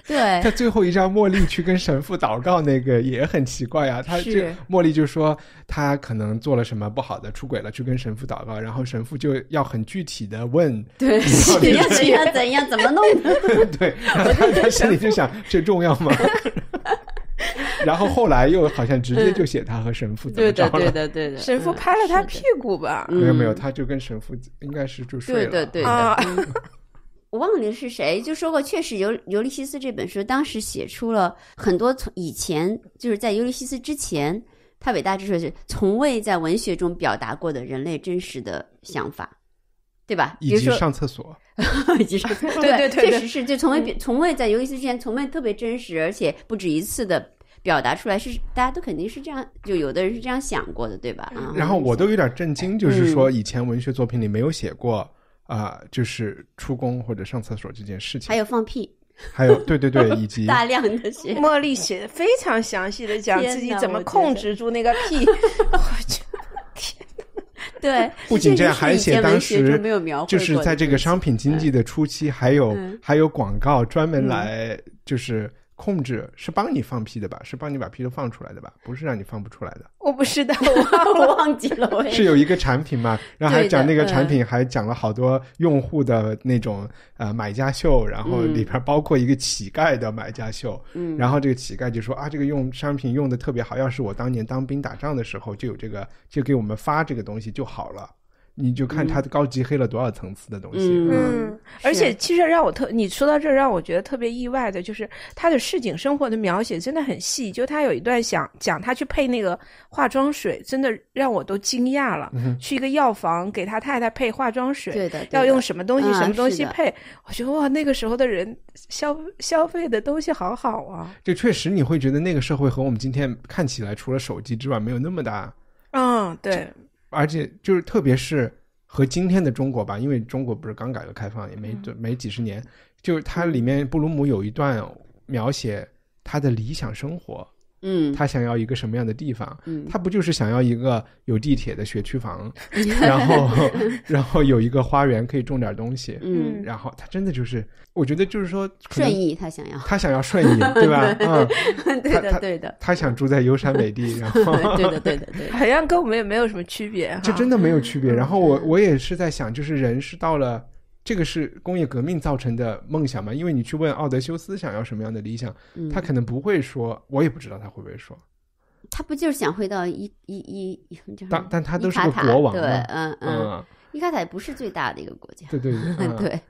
对。他，最后一张茉莉去跟神父祷告那个也很奇怪啊，他是。这茉莉就说他可能做了什么不好的，出轨了，去跟神父祷告，然后神父就要很具体的问，对，怎样怎样怎样怎么弄的？对，他他心里就想这重要吗？然后后来又好像直接就写他和神父怎么，着了，对的，对的。神父嗯拍了他屁股吧，嗯没有没有，他就跟神父应该是就睡了，对对对我忘了是谁就说过，确实尤尤利西斯这本书当时写出了很多从以前就是在尤利西斯之前，他伟大之处是从未在文学中表达过的人类真实的想法，对吧？以及比如说，上厕所，以及是 对对对对确实是就从未从未在尤利西斯之前从未特别真实，而且不止一次的表达出来，是大家都肯定是这样，就有的人是这样想过的，对吧？啊，然后我都有点震惊，就是嗯说以前文学作品里没有写过啊、就是出宫或者上厕所这件事情，还有放屁，还有对对对，以及 大量的写，茉莉写的非常详细的讲天自己怎么控制住那个屁，我觉 对，不仅这样，还写当时没有描绘就是在这个商品经济的初期，还有、嗯。还有广告专门来就是控制，是帮你放屁的吧？是帮你把屁都放出来的吧？不是让你放不出来的。我不知道，我忘。我忘记了，我 是有一个产品嘛，然后还讲那个产嗯品，还讲了好多用户的那种呃买家秀，然后嗯里边包括一个乞丐的买家秀，嗯，然后这个乞丐就说啊，这个用商品用的特别好，要是我当年当兵打仗的时候就有这个，就给我们发这个东西就好了。你就看他高级黑了多少层次的东西。嗯嗯，而且其实让我特，你说到这儿让我觉得特别意外的，就是他的市井生活的描写真的很细。就他有一段想讲他去配那个化妆水，真的让我都惊讶了。去一个药房给他太太配化妆水，对的，对的要用什么东西、嗯什么东西配，我觉得哇，那个时候的人消消费的东西好好啊。就确实你会觉得那个社会和我们今天看起来，除了手机之外，没有那么大，嗯，对，而且就是特别是和今天的中国吧，因为中国不是刚改革开放，也没嗯。没几十年，就是它里面布鲁姆有一段描写他的理想生活，嗯，他想要一个什么样的地方？嗯他不就是想要一个有地铁的学区房，然后然后有一个花园可以种点东西，嗯然后他真的就是，我觉得就是说顺意他想要，他想要顺意，对吧？嗯，对的对的，他想住在优山美地，然后对的对的对的，好像跟我们也没有什么区别哈。这真的没有区别。然后我嗯我也是在想，就是人是到了这个是工业革命造成的梦想嘛？因为你去问奥德修斯想要什么样的理想，嗯。他可能不会说，我也不知道他会不会说，他不就是想回到一一一但但他都是国王对，嗯嗯，嗯，伊卡塔也不是最大的一个国家，对对对，嗯。对，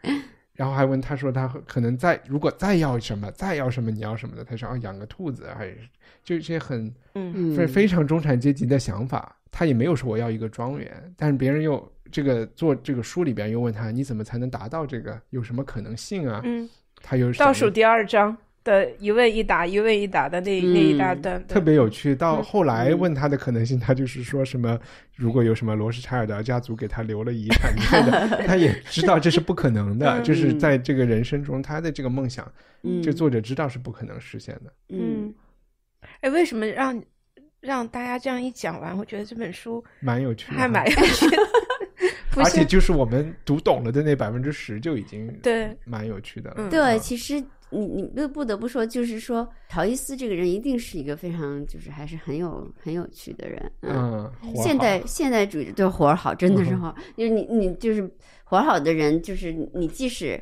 然后还问他说他可能再如果再要什么，再要什么你要什么的，他说啊养个兔子，还是就这些很嗯。嗯，非非常中产阶级的想法。他也没有说我要一个庄园，但是别人又这个做这个书里边又问他你怎么才能达到这个，有什么可能性啊？嗯，他又倒数第二章的一问一答，一问一答的那、嗯那一大段，特别有趣。到嗯后来嗯问他的可能性，他就是说什么，如果有什么罗斯柴尔德家族给他留了遗产之类的，他也知道这是不可能的，嗯就是在这个人生中，他的这个梦想，嗯这作者知道是不可能实现的。嗯，哎，为什么让让大家这样一讲完，我觉得这本书蛮有趣的哈，还蛮 有趣的？而且就是我们读懂了的那百分之十就已经对，蛮有趣的了。嗯。对，啊其实你你不不得不说，就是说乔伊斯这个人一定是一个非常就是还是很有很有趣的人，嗯，现代现代主义对活儿好，真的是嗯。好，就是你你就是活儿好的人，就是你即使。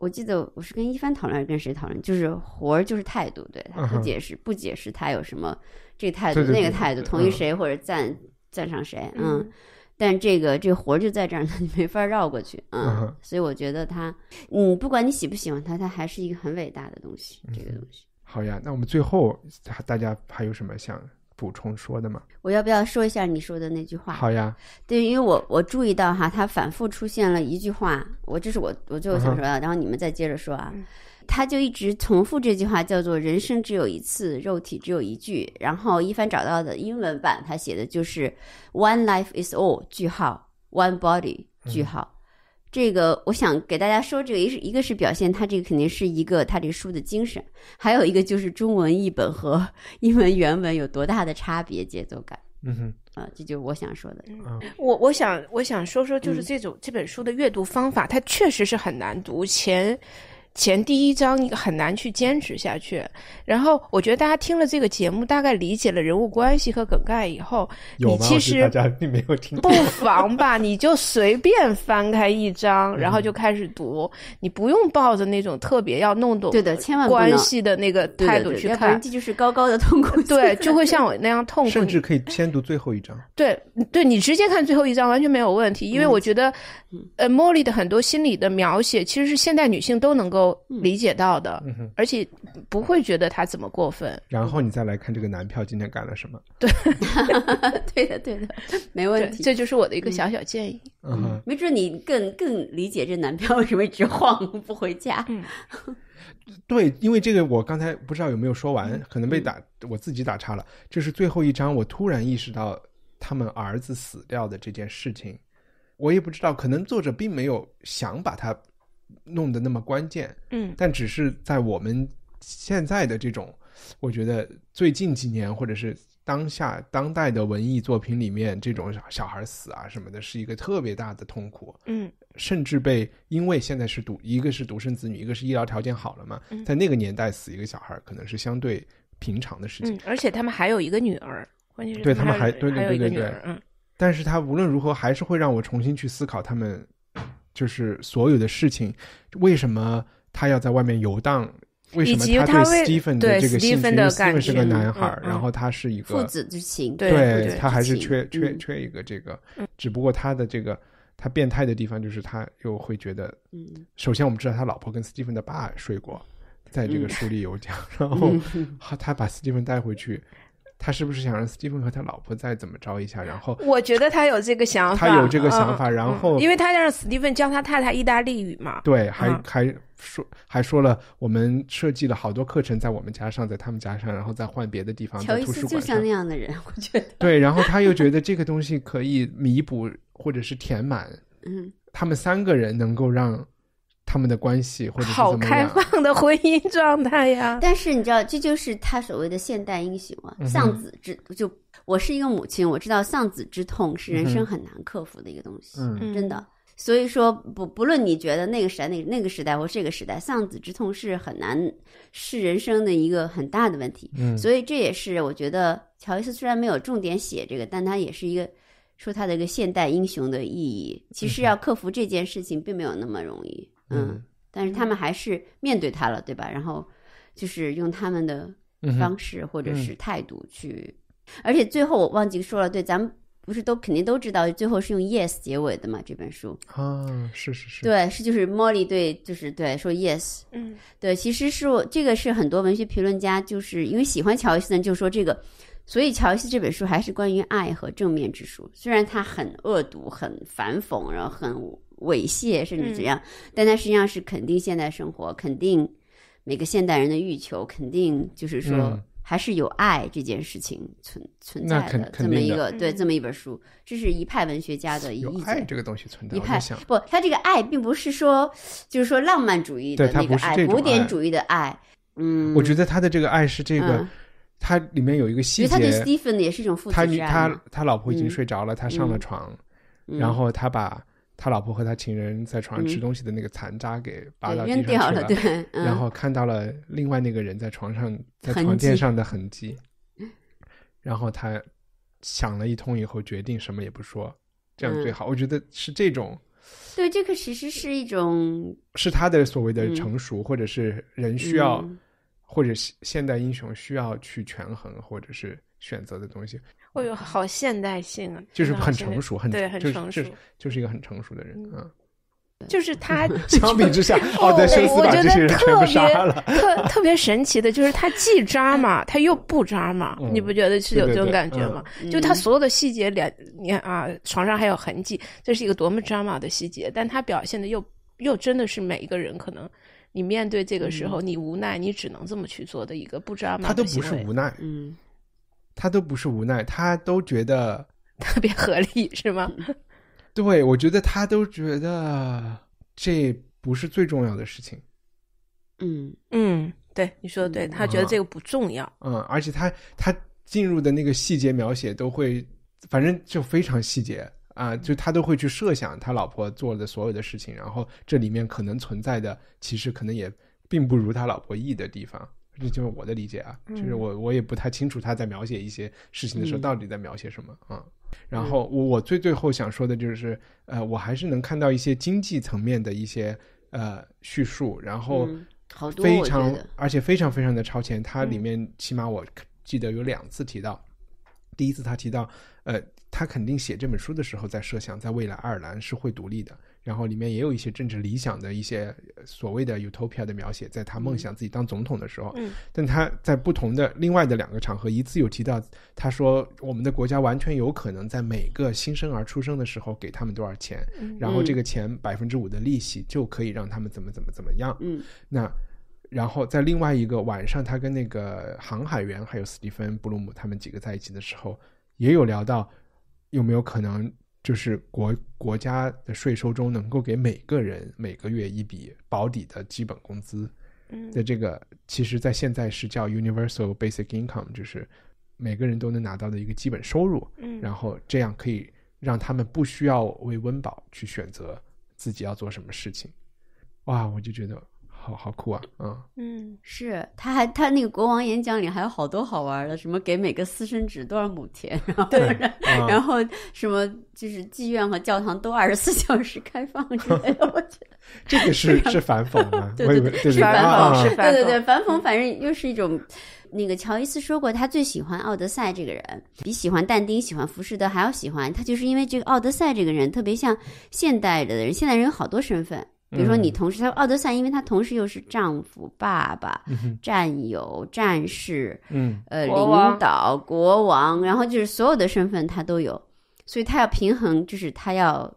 我记得我是跟一帆讨论还是跟谁讨论，就是活儿就是态度，对他不解释不解释他有什么这个态度那个态度，同意谁或者赞赞赏谁，嗯，嗯但这个这活儿就在这儿，呢 你没法绕过去，嗯，嗯所以我觉得他，嗯，不管你喜不喜欢他，他还是一个很伟大的东西，这个东西。好呀，那我们最后大家还有什么想补充说的吗？我要不要说一下你说的那句话？好呀，对，因为我我注意到哈，他反复出现了一句话，我这是我我最后想说的，然后你们再接着说啊。嗯他就一直重复这句话，叫做“人生只有一次，肉体只有一具”。然后一帆找到的英文版，他写的就是 “One life is all”，句号，“One body”，句号。这个我想给大家说，这个一是一个是表现他这个肯定是一个他这个书的精神，还有一个就是中文译本和 英文原文有多大的差别，节奏感嗯哼，啊、这就是我想说的。我我想我想说说，就是嗯这种、这本书的阅读方法，它确实是很难读。前前第一章你很难去坚持下去。然后我觉得大家听了这个节目，大概理解了人物关系和梗概以后，有吗？你其实大家并没有听不妨吧，你就随便翻开一章，然后就开始读，你不用抱着那种特别要弄懂对的，千万关系的那个态度去看。这就是高高的痛苦。对，就会像我那样痛苦。甚至可以先读最后一章。对，对你直接看最后一章完全没有问题，因为嗯我觉得，呃，茉莉的很多心理的描写其实是现代女性都能够理解到的，嗯，而且不会觉得他怎么过分。然后你再来看这个男票今天干了什么。对 对的，对的，没问，题。这就是我的一个小小建议。嗯哼，没准你更更理解这男票为什么一直晃不回家。对，因为这个我刚才不知道有没有说完，可能被打我自己打岔了。这是最后一章，我突然意识到他们儿子死掉的这件事情，我也不知道，可能作者并没有想把它弄得那么关键，嗯但只是在我们现在的这种，我觉得最近几年或者是当下当代的文艺作品里面，这种小孩死啊什么的，是一个特别大的痛苦。嗯甚至被因为现在是独一个是独生子女，一个是医疗条件好了嘛，嗯在那个年代死一个小孩可能是相对平常的事情。嗯，而且他们还有一个女儿，关键是对他们还还对对对对对，嗯但是他无论如何还是会让我重新去思考他们就是所有的事情，为什么他要在外面游荡，为什么以及他对他为 Stephen 的这个兴趣 Stephen 因为是个男孩儿，嗯嗯然后他是一个父个子之情，对他还是缺缺嗯。缺一个这个，只不过他的这个他变态的地方就是他又会觉得，嗯。首先我们知道他老婆跟 Stephen 的爸睡过，在这个嗯书里有讲，然后嗯。他他把 Stephen 带回去，他是不是想让 Stephen 和他老婆再怎么着一下，然后我觉得他有这个想法，他有这个想嗯法，然后因为他让史蒂芬教他太太意大利语嘛，对，还嗯。还说还说了，我们设计了好多课程在我们家上，在他们家上，然后再换别的地方，乔伊在图书馆上。斯就像那。样的人，我觉得，对，然后他又觉得这个东西可以弥补或者是填满嗯，他们三个人能够让他们的关系或者是好开。放的婚姻状态呀。但是你知道，这就是他所谓的现代英雄啊，丧子之就我是一个母亲，我知道丧子之痛是人生很难克服的一个东西，嗯真的。所以说，不不论你觉得那个时代、那个那个时代或这个时代，丧子之痛是很难，是人生的一个很大的问题。嗯，所以这也是我觉得乔伊斯虽然没有重点写这个，但他也是一个说他的一个现代英雄的意义。其实要克服这件事情并没有那么容易，嗯，嗯。但是他们还是面对他了，对吧？然后就是用他们的方式或者是态度去，而且最后我忘记说了，对，咱们不是都肯定都知道，最后是用 yes 结尾的嘛？这本书，啊，是是是，对，是就是 Molly 对，就是对说 yes，嗯。对，其实是我这个是很多文学评论家就是因为喜欢乔伊斯的人就说这个，所以乔伊斯这本书还是关于爱和正面之书，虽然它很恶毒、很反讽，然后很猥亵，甚至怎样，但它实际上是肯定现代生活，肯定每个现代人的欲求，肯定就是说。嗯还是有爱这件事情存存那肯在的，这么一个对嗯这么一本书，这是一派文学家的一有意见。爱这个东西存在，一派不，他这个爱并不是说，就是说浪漫主义的对那个爱，古典主义的爱。嗯，我觉得他的这个爱是这个嗯，它里面有一个因细为他对节，Stephen 也是一种父他子之爱他他老婆已经嗯睡着了，他上了嗯床，嗯然后他把他老婆和他情人在床上吃嗯。东西的那个残渣给扒到地上去扔掉了，对，嗯、然后看到了另外那个人在床上在床垫上的痕迹，然后他想了一通以后，决定什么也不说，这样最嗯。好。我觉得是这种，对这个其实是一种是他的所谓的嗯。成熟，或者是人需要，嗯。或者现现代英雄需要去权衡，或者是选择的东西，哎呦，好现代性啊，就是很成熟，很对，很成熟就是。就是一个很成熟的人嗯嗯。就是他 相比之下，我觉得这些人全部特别杀了。特特别神奇的，就是他既渣嘛，他又不渣嘛，嗯你不觉得是有这种对对对感觉吗？嗯就他所有的细节，两你看啊，床上还有痕迹，这是一个多么 drama 的细节，但他表现的又又真的是每一个人可能你面对这个时候，你无奈，你只能这么去做的一个不 drama 他都不的行为是无奈，嗯，他都不是无奈，他都觉得，特别合理，是吗？对我觉得他都觉得这不是最重要的事情。嗯嗯，对，你说的对，嗯他觉得这个不重要。嗯，而且他他进入的那个细节描写都会，反正就非常细节啊，就他都会去设想他老婆做的所有的事情，然后这里面可能存在的，其实可能也并不如他老婆意的地方。这就是我的理解啊，就是我我也不太清楚他在描写一些事情的时候嗯到底在描写什么啊。然后我我最最后想说的就是，呃，我还是能看到一些经济层面的一些呃叙述，然后非常，而且非常非常的超前。它里嗯面起码我记得有两次提到，第一次他提到，呃，他肯定写这本书的时候在设想，在未来爱尔兰是会独立的。然后里面也有一些政治理想的一些呃所谓的 utopia 的描写，在他梦想自己当总统的时候，嗯。但他在不同的另外的两个场合，一次有提到，他说我们的国家完全有可能在每个新生儿出生的时候给他们多少钱，嗯然后这个钱百分之五的利息就可以让他们怎么怎么怎么样。嗯。那然后在另外一个晚上，他跟那个航海员还有斯蒂芬·布鲁姆他们几个在一起的时候，也有聊到有没有可能就是国国家的税收中能够给每个人每个月一笔保底的基本工资。嗯在这个其实，在现在是叫 universal basic income，就是每个人都能拿到的一个基本收入。嗯然后这样可以让他们不需要为温饱去选择自己要做什么事情。哇，我就觉得好好酷啊，嗯，嗯，是，他还他那个国王演讲里还有好多好玩的，什么给每个私生子多少亩田，然后然后什么就是妓院和教堂都二十四 小时开放之类的，我觉得 这个是是反讽吗？对我以为对对对是反讽啊是反讽对对对，反讽反正又是一种。那个乔伊斯说过，他最喜欢奥德赛这个人，比喜欢但丁、喜欢浮士德还要喜欢他，就是因为这个奥德赛这个人特别像现代的人。现代人有好多身份，比如说你嗯。同时，他奥德赛，因为他同时又是丈夫、爸爸、嗯战友、战士，嗯。呃，领导、国王，然后就是所有的身份他都有，所以他要平衡，就是他要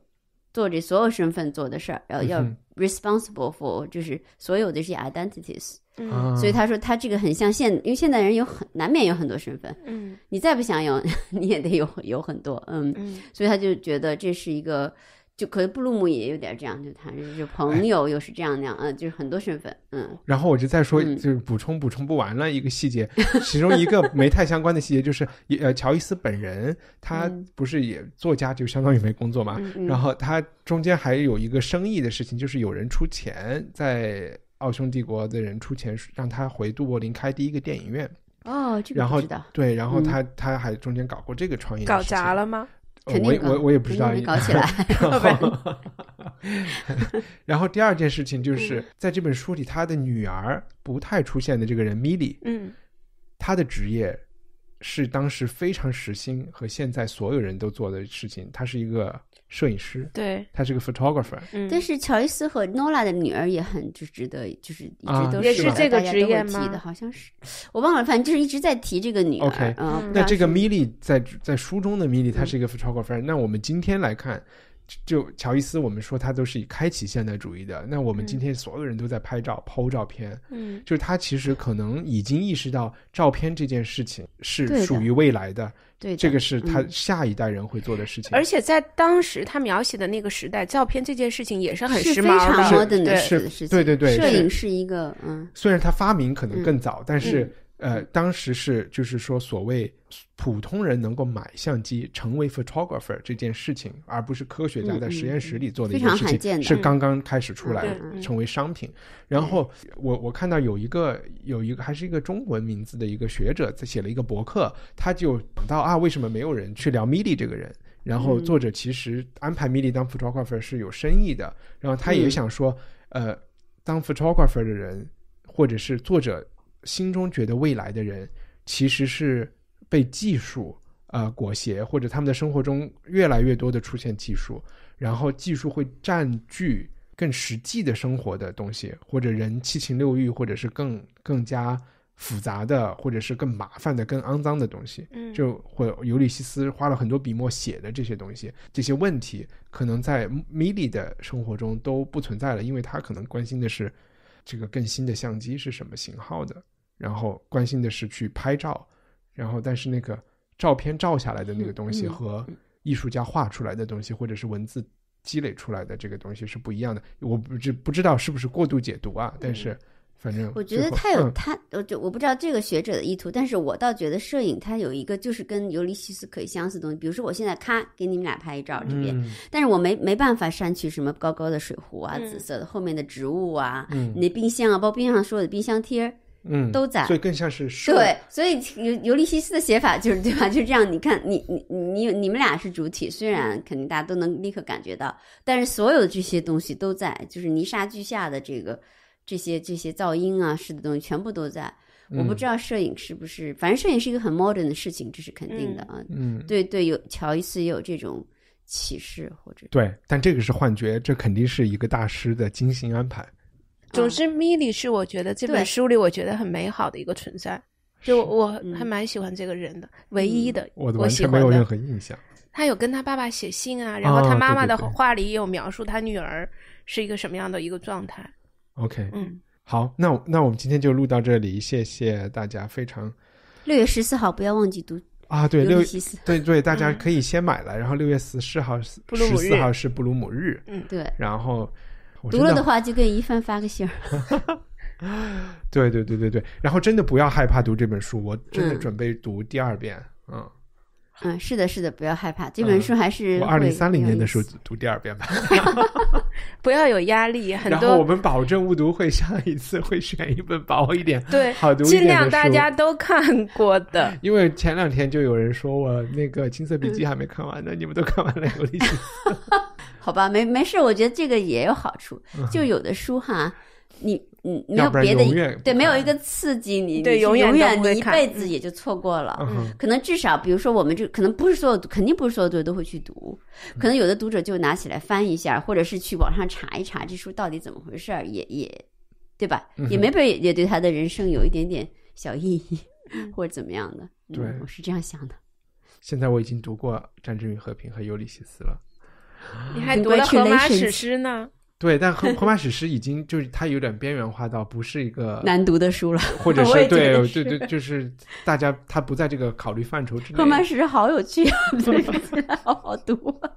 做这所有身份做的事儿，要要嗯 responsible for 就是所有的这些 identities。嗯。啊，所以他说他这个很像现，因为现代人有很难免有很多身份，嗯。你再不想有，你也得有有很多，嗯，嗯。所以他就觉得这是一个。就可能布鲁姆也有点这样，就他就是朋友，又是这样那样，嗯，就是很多身份，嗯，然后我就再说，嗯就是补充补充不完了一个细节，其中一个没太相关的细节就是，呃，乔伊斯本人他嗯不是也作家，就相当于没工作嘛。然后他中间还有一个生意的事情，就是有人出钱，在奥匈帝国的人出钱让他回杜柏林开第一个电影院。哦，这个然后不知道，对，然后嗯他、他还中间搞过这个创业搞砸了吗？呃我我我也不知道搞 起来，然后，然后第二件事情嗯。就是，在这本书里，他的女儿不太出现的这个人米莉，嗯。她的职业是当时非常时兴和现在所有人都做的事情，她是一个摄影师，对，他是个 photographer。嗯，但是乔伊斯和诺拉的女儿也很就值得，就是一啊直都也是的这个大家都会职业吗提的，好像是我忘了，反正就是一直在提这个女儿。OK，嗯，那这个米莉在在书中的米莉，她嗯是一个 photographer、那我们今天来看，就就乔伊斯，我们说他都是以开启现代主义的。那我们今天所有人都在拍照、剖照片，嗯就是他其实可能已经意识到照片这件事情是属于未来的，对的这个是他嗯下一代人会做的事情。而且在当时他描写的那个时代，照片这件事情也是很时髦的对。对对对摄影是一个嗯虽然他发明可能更早，但是、嗯呃，当时是就是说所谓普通人能够买相机成为 photographer 这件事情，而不是科学家在实验室里做的一件事情，是刚刚开始出来的，嗯。成为商品。然后我我看到有一个有一个还是一个中文名字的一个学者在写了一个博客，他就讲到啊，为什么没有人去聊米莉这个人？然后嗯。作者其实安排米莉当 photographer 是有深意的，然后他也嗯。想说，呃，当 photographer 的人，或者是作者心中觉得未来的人，其实是被技术呃裹挟，或者他们的生活中越来越多的出现技术，然后技术会占据更实际的生活的东西，或者人七情六欲，或者是更更加复杂的，或者是更麻烦的、更肮脏的东西。嗯就或尤里西斯花了很多笔墨写的这些东西，这些问题可能在米莉的生活中都不存在了，因为他可能关心的是这个更新的相机是什么型号的，然后关心的是去拍照，然后但是那个照片照下来的那个东西和艺术家画出来的东西，或者是文字积累出来的这个东西是不一样的。我不知不知道是不是过度解读啊，但是反正嗯我觉得他有他，我就我不知道这个学者的意图，但是我倒觉得摄影它有一个就是跟尤利西斯可以相似的东西，比如说我现在咔给你们俩拍一照这边，嗯。但是我没没办法删去什么高高的水壶啊、嗯。紫色的后面的植物啊，嗯。你的冰箱啊，包括冰箱上所有的冰箱贴儿嗯都在所以更像是对，所以尤尤利西斯的写法就是对吧？就这样，你看，你你你你们俩是主体，虽然肯定大家都能立刻感觉到，但是所有的这些东西都在，就是泥沙俱下的这个这些这些噪音啊式的东西全部都在。我不知道摄影是不是，反正摄影是一个很 modern 的事情，这是肯定的啊。嗯，对对，有乔伊斯也有这种启示或者对，但这个是幻觉，这肯定是一个大师的精心安排。总之，米莉是我觉得这本书里我觉得很美好的一个存在。就我我嗯还蛮喜欢这个人的，唯一的我我喜完全没有任。何印象。他有跟他爸爸写信啊，然后哦他妈妈的话里也有描述他女儿是一个什么样的一个状态。OK，嗯，好，那那我们今天就录到这里，谢谢大家，非常六月十四号不要忘记读啊，对六尤利西斯。对对，大家嗯可以先买了，然后六月十四号十布鲁姆日四号是布鲁姆日，对，然后我读了的话就给一帆发个信儿。对对对对对，然后真的不要害怕读这本书，我真的嗯准备读第二遍，嗯嗯，是的，是的，不要害怕，这本书还是我二零三零年的书。书读第二遍吧 不要有压力，很然后我们保证误读会下一次会选一本薄一点、对好读一尽量大家都看过的。因为前两天就有人说我那个《金色笔记》还没看完呢，你们都看完了《尤利西斯》好吧，没没事，我觉得这个也有好处。就有的书哈，你你没嗯要不然有别的对，没有一个刺激你，对永远永远你一辈子也就错过了。嗯可能至少，比如说我们这可能不是所有，肯定不是所有读者都会去读，可能有的读者就拿起来翻一下，或者是去网上查一查这书到底怎么回事儿，也也对吧？嗯也没准也也对他的人生有一点点小意义，或者怎么样的。嗯对我是这样想的。现在我已经读过《战争与和平》和《尤利西斯》了。你还读了荷马史诗呢？对，但荷荷马史诗已经就是它有点边缘化到不是一个，难读的书了，或者 是对对对，就是大家他不在这个考虑范畴之内。荷马史诗好有趣啊，对好好读啊。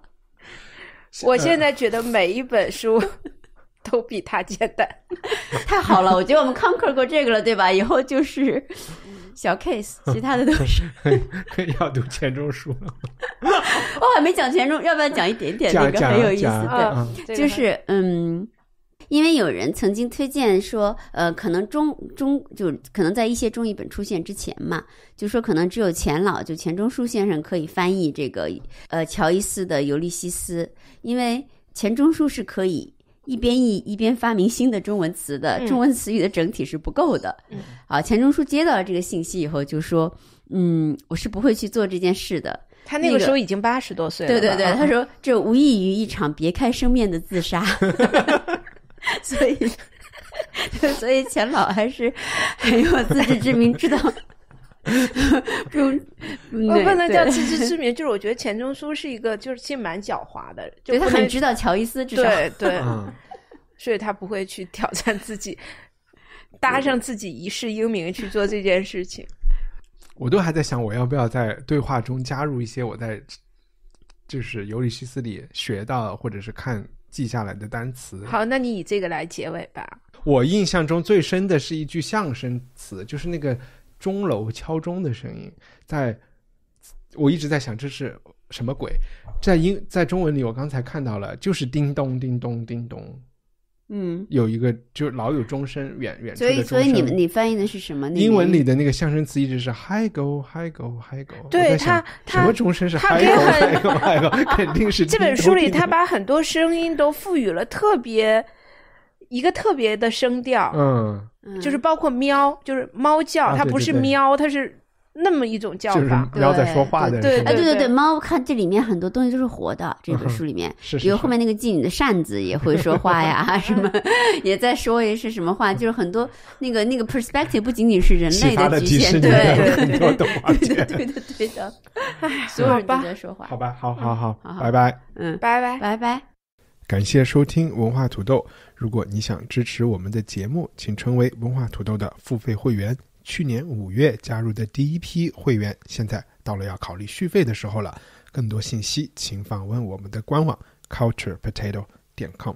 我现在觉得每一本书都比它简单。太好了，我觉得我们 conquer 过这个了，对吧？以后就是小 case，其他的都是。要读钱钟书了，我 还没讲钱钟，要不要讲一点点？那个很有意思，讲对。啊就是嗯，因为有人曾经推荐说，呃，可能中中就可能在一些中译本出现之前嘛，就说可能只有钱老就钱钟书先生可以翻译这个呃乔伊斯的《尤利西斯》，因为钱钟书是可以。一边译一边发明新的中文词的，嗯中文词语的整体是不够的。嗯啊，钱钟书接到了这个信息以后就说：“嗯，我是不会去做这件事的。”他那个时候已经八十多岁了吧。对对对，啊 他说这无异于一场别开生面的自杀，所以所以钱老还是很有自知之明，知道 不用，嗯我不能叫自知之明，就是我觉得钱钟书是一个，就是其实蛮狡猾的，就对他很知道乔伊斯，至少对对，嗯，所以他不会去挑战自己，搭上自己一世英名去做这件事情。我都还在想，我要不要在对话中加入一些我在就是《尤里西斯》里学到或者是看记下来的单词。好，那你以这个来结尾吧。我印象中最深的是一句相声词，就是那个钟楼敲钟的声音，在我一直在想这是什么鬼，在英在中文里我刚才看到了，就是叮咚叮咚叮咚，嗯，有一个就老有钟声远远处所以。所以你们你翻译的是什么？英文里的那个象声词一直是 hi go hi go hi go，我对他什么钟声是他 hi 给 go 很 hi go hi go，肯定是这本书里，他把很多声音都赋予了特别一个特别的声调，嗯，嗯就是包括喵，就是猫叫，它不是喵，它是那么一种叫就是法。不要再说话的对对对对对，猫看这里面很多东西都是活的，这本书里面，是是是比如后面那个妓女的扇子也会说话呀，什么也在说一是什么话，就是很多那个那个 perspective 不仅仅是人类的局限，对对对。对对对的，所有人都吧在说话好，吧，好好好，好好拜拜。嗯，拜拜。拜拜。感谢收听文化土豆。如果你想支持我们的节目，请成为文化土豆的付费会员。去年五月加入的第一批会员，现在到了要考虑续费的时候了。更多信息请访问我们的官网 culturepotato 点 com。